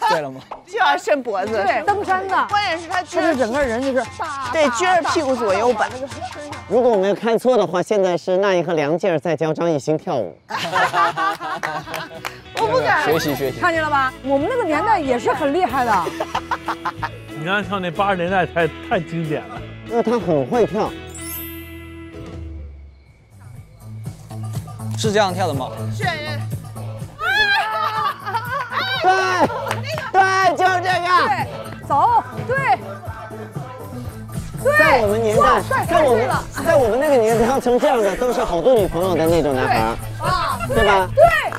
对了吗？就要伸脖子，对，登山的，关键是他撅着整个人就是，对，撅着屁股左右摆。如果我没有看错的话，现在是那英和梁静在教张艺兴跳舞。我不敢。学习学习，看见了吧？我们那个年代也是很厉害的。你刚才跳那八十年代太太经典了，因为他很会跳。是这样跳的吗？是。对，对，就是这个。对，走，对。对，在我们年代，在我们，在我们那个年代，要成这样的都是好多女朋友的那种男孩，啊，对吧？对。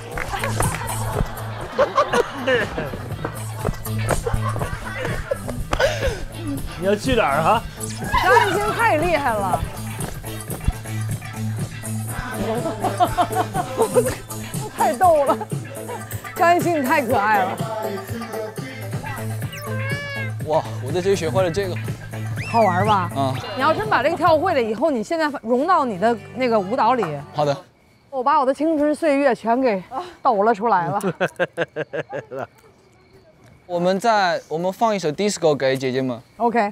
你要去哪儿啊？张艺兴太厉害了，太逗了，张艺兴你太可爱了。哇，我在这里学会了这个，好玩吧？啊，你要真把这个跳会了以后，你现在融到你的那个舞蹈里。好的。我把我的青春岁月全给抖了出来了。我们在我们放一首 disco 给姐姐们。OK，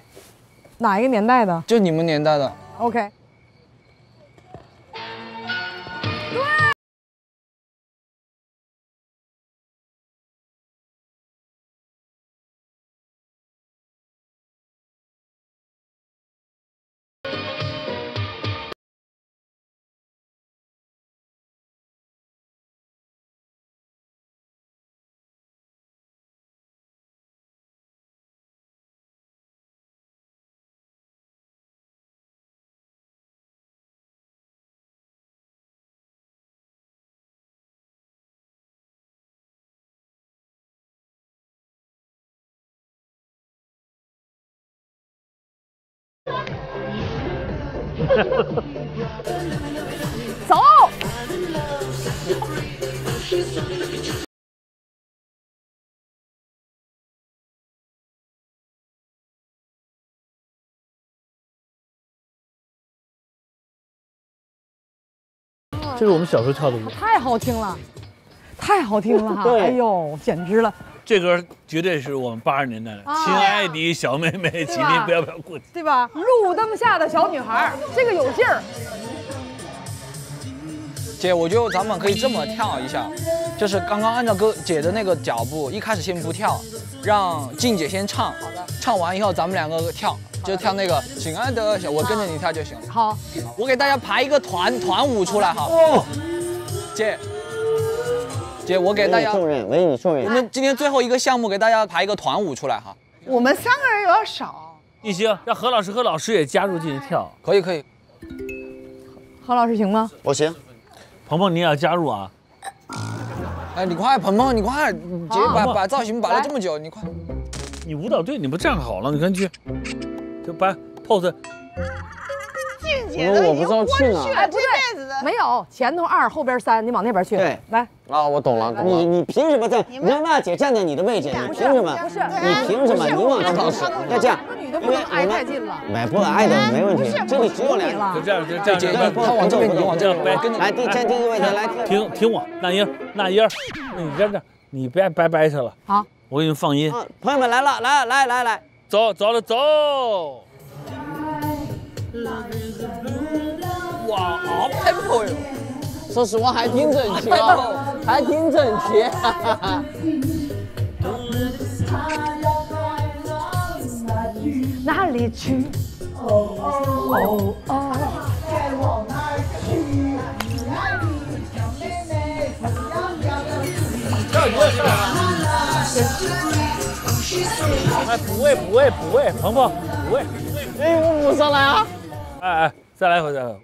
哪一个年代的？就你们年代的。OK。走。这是我们小时候跳的舞，太好听了，太好听了哈！哎呦，简直了，这歌绝对是我们八十年代的。啊亲爱的小妹妹，请你不要不要过去。对吧？路灯下的小女孩，这个有劲儿。姐，我觉得咱们可以这么跳一下，就是刚刚按照哥姐的那个脚步，一开始先不跳，让静姐先唱，唱完以后咱们两个跳，就跳那个亲爱的小，我跟着你跳就行了。好，我给大家排一个团团舞出来哈。哦，姐，姐，我给大家，委你重任，委你重任。我们今天最后一个项目给大家排一个团舞出来哈。我们三个人有点少。艺兴，让何老师和老师也加入进去跳。可以可以。何老师行吗？我行。鹏鹏，你也要加入啊！哎，你快，鹏鹏，你快，姐把把造型摆了这么久，你快。你舞蹈队你不站好了，你赶紧去，就摆 pose。静姐都已经昏去了哎，不对，没有，前头二，后边三，你往那边去。对，来。啊，我懂了，懂了。你你凭什么站？你让娜姐站在你的位置，你凭什么？不是，你凭什么？你往这老师要这样，女的不能挨太近了。没不挨的没问题，这里只有两个。就这样，就这样，姐这样，他往这边，你往这边，跟来第站第一个位的，来听听我，那英，那英，你站这，你别掰掰扯了。好，我给你放音。朋友们来了，来来来来，走走了走。好 tempo 哟！说实话还挺整齐哦，还挺整齐。哪里去？哦哦哦！该往哪儿去？哎，补位补位补位，鹏鹏补位。哎，我补上来啊！哎哎，再来一回再来一回。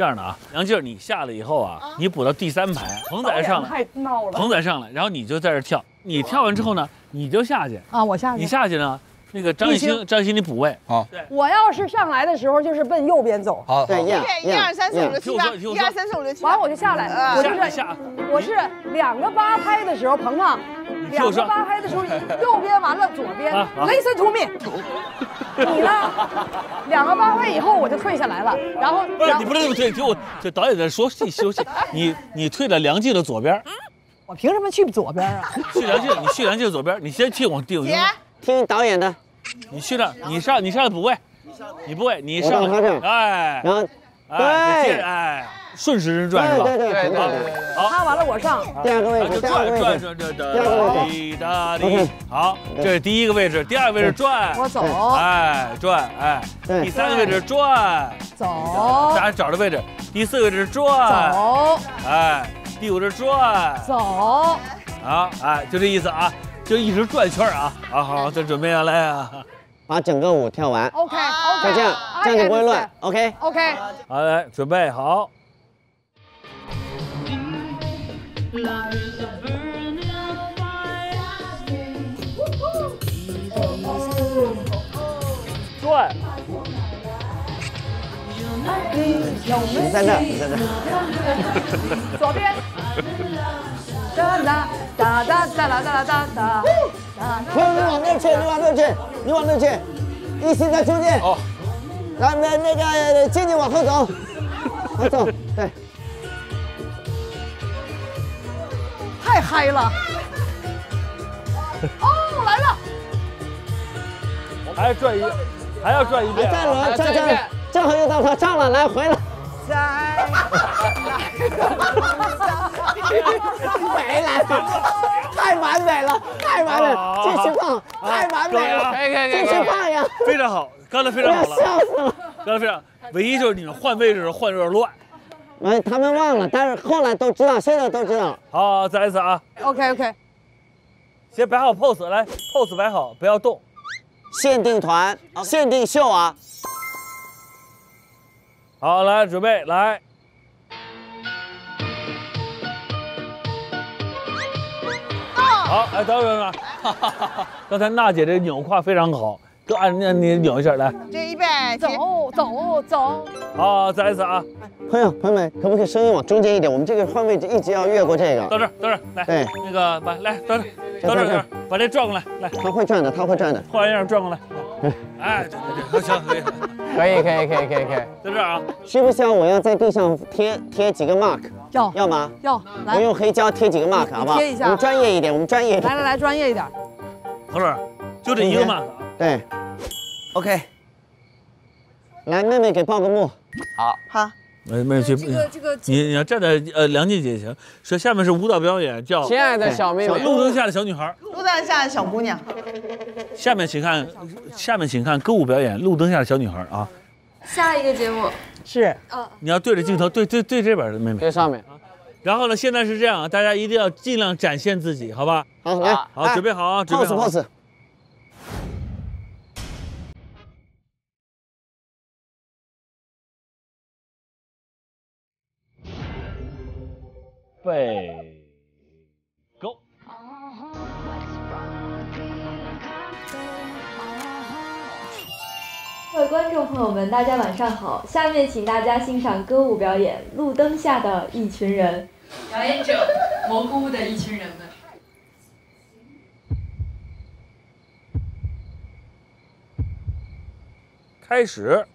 这样的啊，杨静，你下来以后啊，你补到第三排，鹏仔上来，太闹了。鹏仔上来，然后你就在这跳。你跳完之后呢，你就下去啊，我下去。你下去呢，那个张艺兴，张艺兴你补位。好。我要是上来的时候，就是奔右边走。好。对，一、一二三四五六七八，一二三四五六七八。完我就下来，我就是下。我是两个八拍的时候，鹏鹏，两个八拍的时候，右边完了左边，Listen to me。你呢？两个八拍以后我就退下来了，然后不是你不能这么退，就我这导演在说戏休息，你你退了梁静的左边。我凭什么去左边啊？去梁静，你去梁静左边，你先替我定。姐，听导演的。你去那，你上，你上来补位，你补位，你上来，哎，然后，对，哎，顺时针转是吧？对对对对好，他完了我上。第二个位置，转转转转，第二个位置，滴答滴。好，这是第一个位置，第二个位置转，我走，哎，转，哎，第三个位置转，走，大家找着位置，第四个位置转，走，哎，第五个转，走，好，哎，就这意思啊。就一直转圈啊！好好，再准备下来啊，把整个舞跳完。OK OK，就这样，这样就不会乱。OK OK，好，来准备好。转。你在这儿，你在这儿。左边。哒哒哒哒哒啦哒哒哒。不，你往那去，你往那去，你往那去。一心在中间。哦。来那那个静静往后走，往走，对。太嗨了！哦，来了。还要转一，还要转一遍。再轮，再转，正好又到他上了，来回来。再回来了，太完美了，太完美了，继续放，太完美了，可以可以可以，继续放呀，非常好，刚才非常好了，笑死了，刚才非常，唯一就是你们换位置换有点乱，哎，他们忘了，但是后来都知道，现在都知道。好，再来一次啊。OK OK，先摆好 pose，来 pose 摆好，不要动。限定团，限定秀啊！好，来准备来。好，哎，等会儿等会儿，刚才娜姐这扭胯非常好，都按那你扭一下来。这预备来走走走。好，再来一次啊！朋友朋友们，可不可以声音往中间一点？我们这个换位置一直要越过这个。到这儿，到这儿，来，对，那个把来到这儿，到这儿，到这儿，把这转过来，来。他会转的，他会转的。换一样转过来。哎，对对对，行，可以。可以可以可以可以可以，在这儿啊。需不需要我要在地上贴贴几个 mark？要要吗？要。来，我用黑胶贴几个 mark，好不好？贴一下。我们专业一点，我们专业一点。来来来，专业一点。何老师，就这一个 mark。对。OK。来，妹妹给报个幕。好。好。妹妹去，这个这个，你你要站在呃梁静姐行。说下面是舞蹈表演，叫亲爱的小妹妹，路灯下的小女孩，路灯下的小姑娘。下面请看，下面请看歌舞表演，路灯下的小女孩啊。下一个节目是，嗯，你要对着镜头，对对对这边的妹妹，对上面。然后呢，现在是这样啊，大家一定要尽量展现自己，好吧？好，来，好，准备好啊，准备好。pose pose。备，Go！各位观众朋友们，大家晚上好。下面请大家欣赏歌舞表演《路灯下的一群人》。表演者：蘑菇屋的一群人们。开始。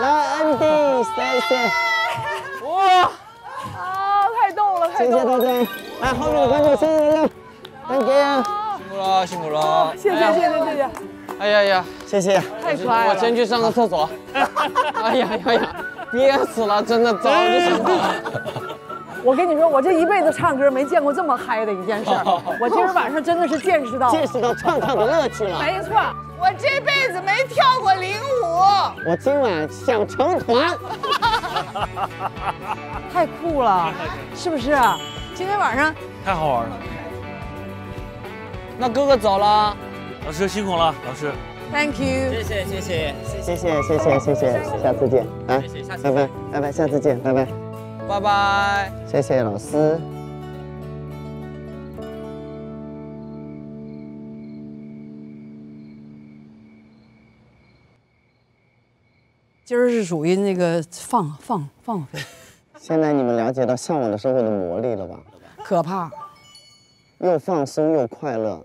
老安迪，谢谢。哇，啊，太逗了，太谢逗了。谢谢大家，来后面的观众，谢谢大家，Thank you，辛苦了，辛苦了。谢谢谢谢谢谢，哎呀呀，谢谢。太可爱了。我先去上个厕所。哎呀呀呀，憋死了，真的早就想跑了。我跟你说，我这一辈子唱歌没见过这么嗨的一件事儿。我今儿晚上真的是见识到，见识到唱唱的乐趣了。没错，我这辈子没跳过领舞。我今晚想成团。太酷了，是不是？今天晚上太好玩了。那哥哥走了，老师辛苦了，老师。，Thank you，谢谢谢谢谢谢谢谢谢谢，下次见啊！拜拜拜拜，下次见，拜拜。拜拜。谢谢老师。今儿是属于那个放放放飞，现在你们了解到向往的生活的魔力了吧？可怕，又放松又快乐。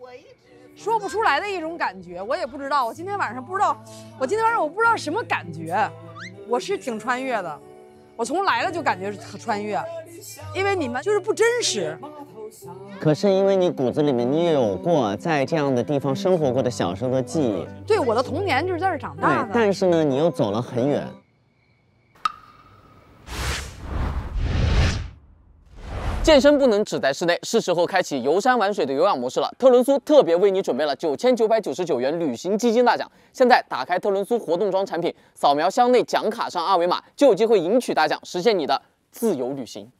说不出来的一种感觉，我也不知道。我今天晚上不知道，我今天晚上我不知道什么感觉，我是挺穿越的，我从来了就感觉是穿越，因为你们就是不真实。可是因为你骨子里面你有过在这样的地方生活过的小时候的记忆，对，我的童年就是在这儿长大，的。但是呢，你又走了很远。健身不能只在室内，是时候开启游山玩水的有氧模式了。特仑苏特别为你准备了九千九百九十九元旅行基金大奖。现在打开特仑苏活动装产品，扫描箱内奖卡上二维码，就有机会赢取大奖，实现你的自由旅行。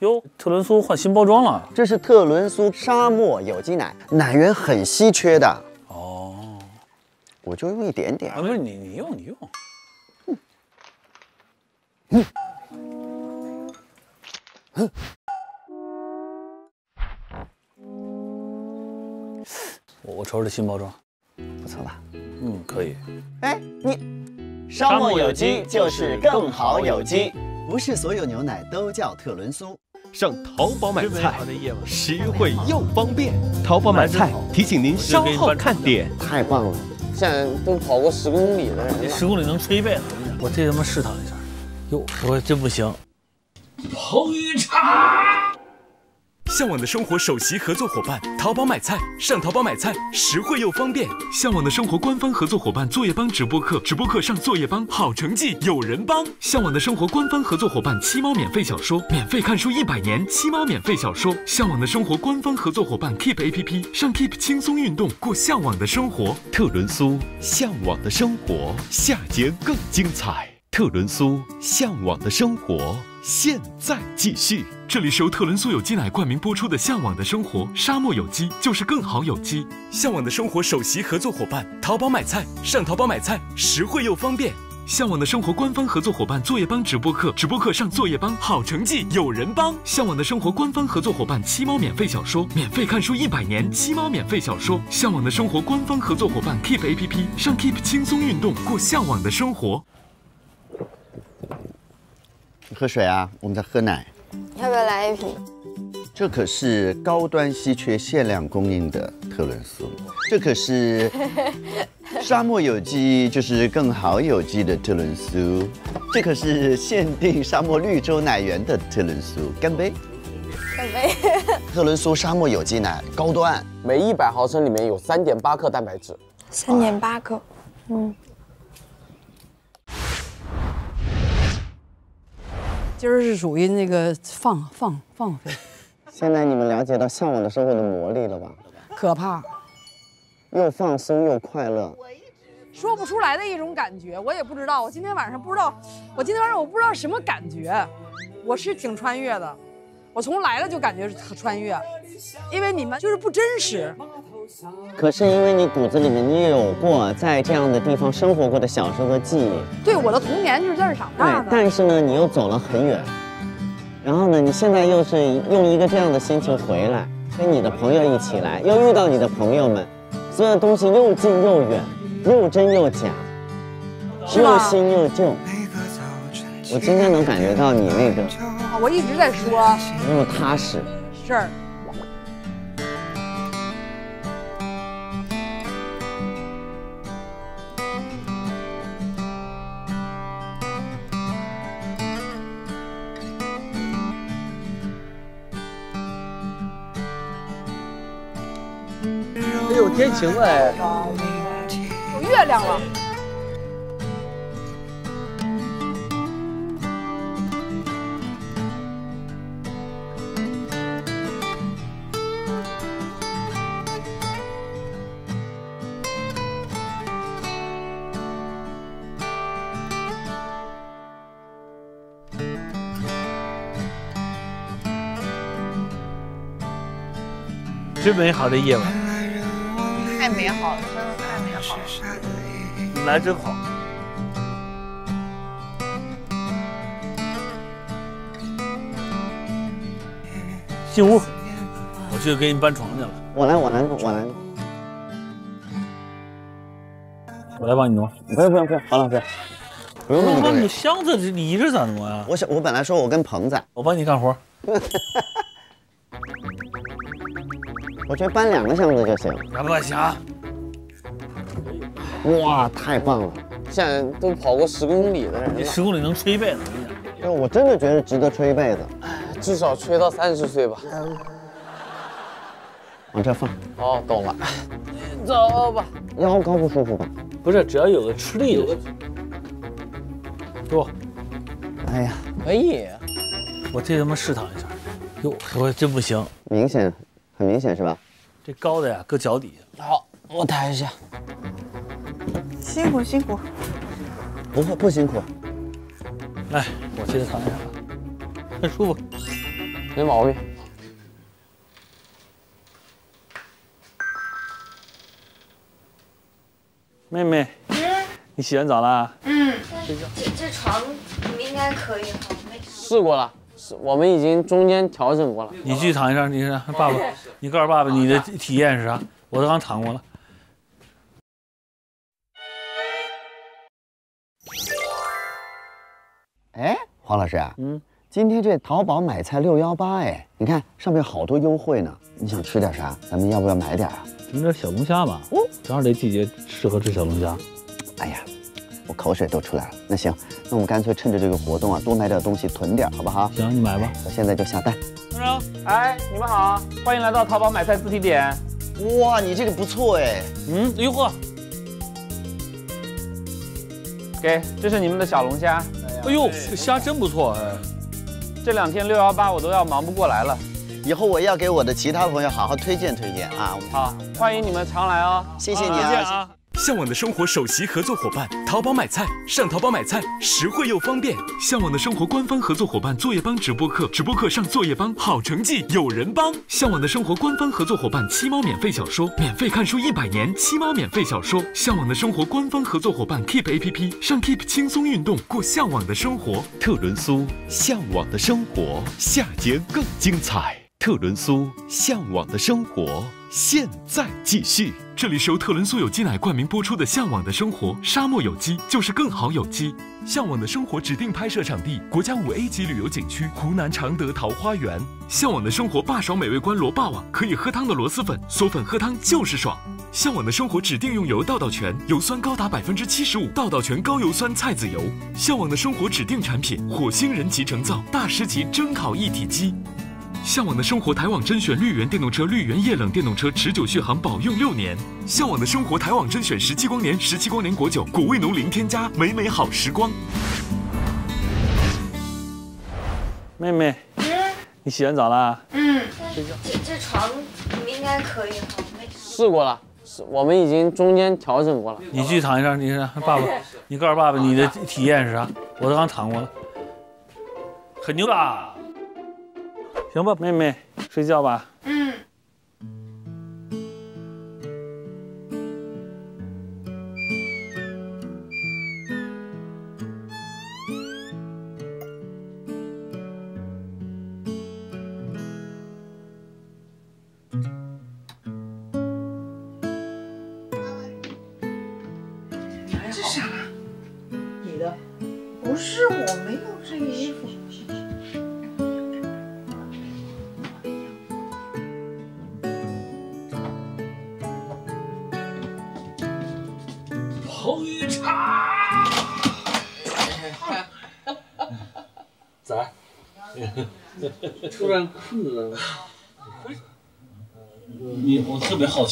哟，特仑苏换新包装了。这是特仑苏沙漠有机奶，奶源很稀缺的。哦，我就用一点点。啊，不是你你用你用。我我瞅瞅这新包装，不错吧？嗯，可以。哎，你沙漠有机就是更好有机，不是所有牛奶都叫特仑苏。上淘宝买菜，实惠又方便。淘宝买菜提醒您稍后看点。太棒了！现在都跑过十公里的人了，十公里能吹一辈子。我这他妈试探一下，哟，我真不行。彭昱茶。向往的生活首席合作伙伴淘宝买菜，上淘宝买菜实惠又方便。向往的生活官方合作伙伴作业帮直播课，直播课上作业帮，好成绩有人帮。向往的生活官方合作伙伴七猫免费小说，免费看书一百年，七猫免费小说。向往的生活官方合作伙伴 Keep APP，上 Keep 轻松运动，过向往的生活。特仑苏向往的生活，下节更精彩。特仑苏向往的生活，现在继续。这里是由特仑苏有机奶冠名播出的《向往的生活》，沙漠有机就是更好有机。向往的生活首席合作伙伴淘宝买菜，上淘宝买菜实惠又方便。向往的生活官方合作伙伴作业帮直播课，直播课上作业帮，好成绩有人帮。向往的生活官方合作伙伴七猫免费小说，免费看书一百年，七猫免费小说。向往的生活官方合作伙伴 Keep APP，上 Keep 轻松运动，过向往的生活。喝水啊，我们在喝奶。要不要来一瓶？这可是高端稀缺限量供应的特仑苏，这可是 沙漠有机就是更好有机的特仑苏，这可是限定沙漠绿洲奶源的特仑苏。干杯！干杯！特仑苏沙漠有机奶高端，每一百毫升里面有三点八克蛋白质，三点八克，嗯。今儿是属于那个放放放飞，现在你们了解到向往的生活的魔力了吧？可怕，又放松又快乐。说不出来的一种感觉，我也不知道。我今天晚上不知道，我今天晚上我不知道什么感觉，我是挺穿越的，我从来了就感觉是穿越，因为你们就是不真实。可是因为你骨子里面你也有过在这样的地方生活过的小时候的记忆，对，我的童年就是在这长大的。但是呢，你又走了很远，然后呢，你现在又是用一个这样的心情回来，跟你的朋友一起来，又遇到你的朋友们，所有东西又近又远，又真又假，又新又旧。我今天能感觉到你那个，啊，我一直在说，那么踏实。是儿。天晴了哎，有月亮了。最美好的夜晚，太美好了，真的太美好了。你来真好。进屋，我去给你搬床去了。我来，我来，我来。我来帮你挪。不用不用不用，黄老师，不用那么多人那你。箱子你这咋挪呀？我想，我本来说我跟鹏仔，我帮你干活。我觉得搬两个箱子就行。那不行。哇，太棒了！现在都跑过十公里的人你了，十公里能吹一辈子，我跟你讲。我真的觉得值得吹一辈子。至少吹到三十岁吧。往这放，哦，懂了。走吧。腰高不舒服吧？不是，只要有个吃力就行。给我，哎呀，可以。我这他妈试躺一下。哟，我这不行，明显，很明显是吧？这高的呀，搁脚底下。好，我抬一下。辛苦辛苦，不会，不辛苦。来，我现在躺一下，很舒服。没毛病。妹妹，你洗完澡啦？嗯，睡觉。这这床应该可以哈，没试过了，是我们已经中间调整过了。你继续躺一下，你看爸爸，你告诉爸爸你的体验是啥？我都刚躺过了。哎，黄老师啊，嗯，今天这淘宝买菜六幺八，哎，你看上面好多优惠呢。你想吃点啥？咱们要不要买点啊？整点小龙虾吧。哦，正好这季节适合吃小龙虾。哎呀，我口水都出来了。那行，那我们干脆趁着这个活动啊，多买点东西囤点，好不好？行，你买吧。我现在就下单。先生，哎，你们好，欢迎来到淘宝买菜自提点。哇，你这个不错哎。嗯，哎呦呵，给，这是你们的小龙虾。哎呦，这虾真不错哎。这两天六幺八我都要忙不过来了。以后我要给我的其他朋友好好推荐推荐啊。好，欢迎你们常来哦。谢谢你啊。向往的生活首席合作伙伴，淘宝买菜，上淘宝买菜实惠又方便。向往的生活官方合作伙伴，作业帮直播课，直播课上作业帮，好成绩有人帮。向往的生活官方合作伙伴，七猫免费小说，免费看书一百年，七猫免费小说。向往的生活官方合作伙伴，Keep APP，上 Keep 轻松运动，过向往的生活。特仑苏向往的生活，下节更精彩。特仑苏向往的生活，现在继续。这里是由特仑苏有机奶冠名播出的《向往的生活》，沙漠有机就是更好有机。向往的生活指定拍摄场地：国家五 A 级旅游景区湖南常德桃花源。向往的生活霸爽美味关螺霸王，可以喝汤的螺蛳粉，嗦粉喝汤就是爽。向往的生活指定用油道道全，油酸高达百分之七十五，道道全高油酸菜籽油。向往的生活指定产品：火星人集成灶大师级蒸烤一体机。向往的生活台网甄选绿源电动车，绿源液冷电动车持久续航，保用六年。向往的生活台网甄选十七光年，十七光年果酒，果味浓零添加，美美好时光。妹妹，你洗完澡啦？嗯，睡觉。这这床应该可以哈，没试过了，是我们已经中间调整过了。你继续躺一下，你让爸爸，你告诉爸爸你的体验是啥？我都刚躺过了，很牛的。行吧，妹妹，睡觉吧。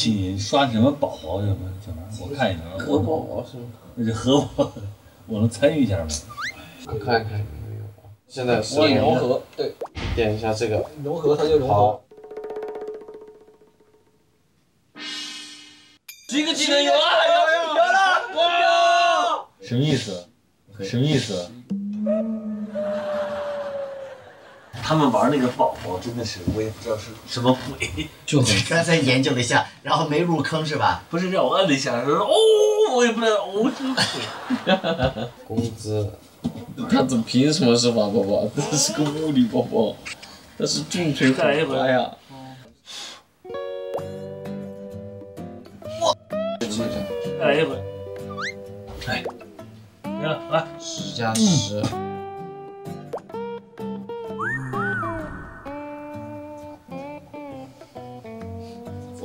你刷什么宝宝什么什么？我看一下啊。核宝宝是吗？那就核宝，我能参与一下吗？我看一看有没有啊。现在是电融合，对，点一下这个融合它就融合好。这个技能有了，有有了，哇！什么意思？什么意思？他们玩那个宝宝真的是，我也不知道是什么鬼，就 刚才研究了一下，然后没入坑是吧？不是让我摁了一下，说哦，我也不知道，哦，什么鬼？工资，他怎么凭什么是娃宝宝？这是个物理宝宝，这是重锤再来一回哎呀！再来一回。哎，行了，来，十加十。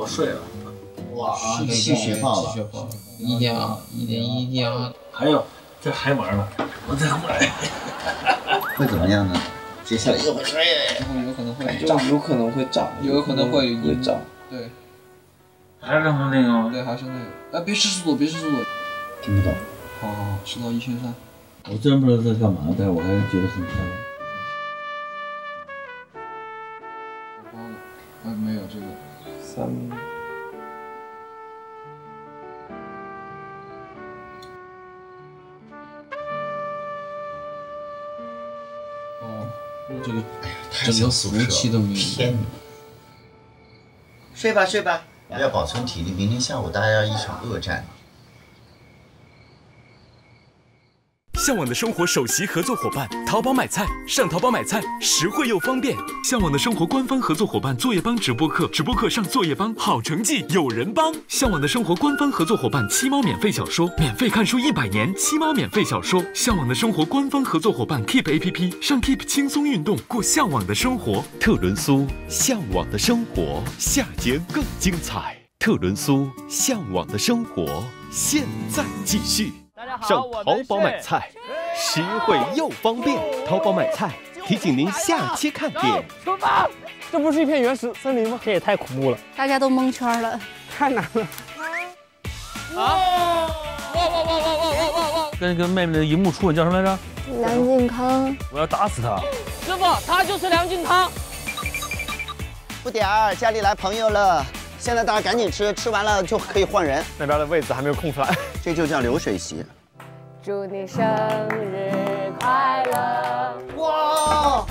我睡了。哇，气血爆了，一点二，一点一，一点二。还有，这还玩呢，我再回来。会怎么样呢？接下来又会吹，然后有可能会涨，有可能会涨，有可能会会涨。对，还是刚才那个？对，还是那个。哎，别吃速度，别吃速度。听不懂。好好好，吃到一千三。我真不知道在干嘛，但是我还是觉得很漂亮。包了，哎，没有这个。三。哦，这个哎呀，太。天你！睡吧睡吧，要保存体力，明天下午大家要一场恶战。向往的生活首席合作伙伴，淘宝买菜，上淘宝买菜，实惠又方便。向往的生活官方合作伙伴，作业帮直播课，直播课上作业帮，好成绩有人帮。向往的生活官方合作伙伴，七猫免费小说，免费看书一百年，七猫免费小说。向往的生活官方合作伙伴，Keep APP，上 Keep 轻松运动，过向往的生活。特仑苏向往的生活，下节更精彩。特仑苏向往的生活，现在继续。上淘宝买菜实惠又方便。淘宝买菜提醒您下期看点。出发这不是一片原始森林吗？这也太恐怖了。大家都蒙圈了。太难了。啊。哇哇哇哇哇哇哇哇。跟跟妹妹的荧幕初吻叫什么来着？梁靖康。我要打死他师傅他就是梁靖康。不点儿家里来朋友了。现在大家赶紧吃吃完了就可以换人。那边的位置还没有空出来。这就叫流水席祝你生日快乐！哇，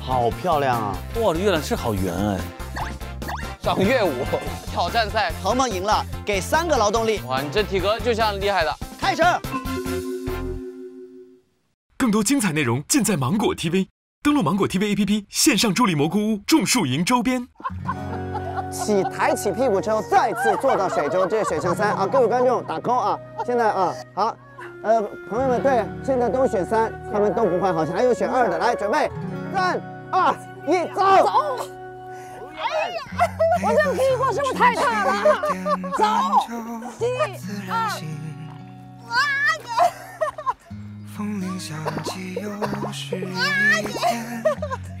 好漂亮啊！哇，这月亮是好圆哎。赏月舞挑战赛，鹏鹏赢了，给三个劳动力。哇，你这体格就像厉害的。开始。更多精彩内容尽在芒果 TV。登录芒果 TV APP，线上助力蘑菇屋种树营周边。起抬起屁股之后，再次坐到水中，这是选项三啊！各位观众打 call 啊！现在啊，好，呃，朋友们对，现在都选三，他们都不换，好像还有选二的，来准备，三二一，走走！哎呀，我这屁股是不是太大了？走，一二。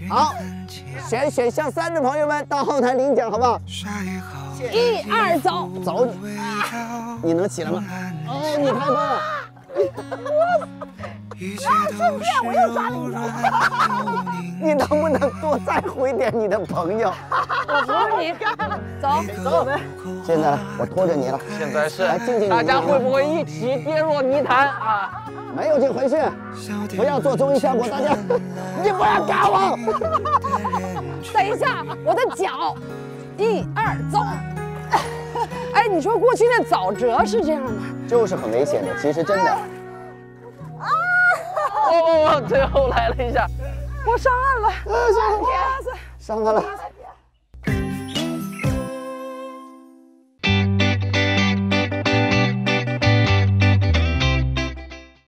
好，选选项三的朋友们到后台领奖，好不好？一二走走，你能起来吗？哦，你太棒了！啊，顺便我又抓领了。你能不能多再回点你的朋友？我扶你，走走。现在我拖着你了。现在是来静静。大家会不会一起跌落泥潭啊？没有这回事，不要做综艺效果，大家，你不要搞我。等一下，我的脚，一二走。哎，你说过去那沼泽是这样吗？就是很危险的，其实真的。啊！哦哦哦，最后来了一下，我上岸了，上岸了，上岸了。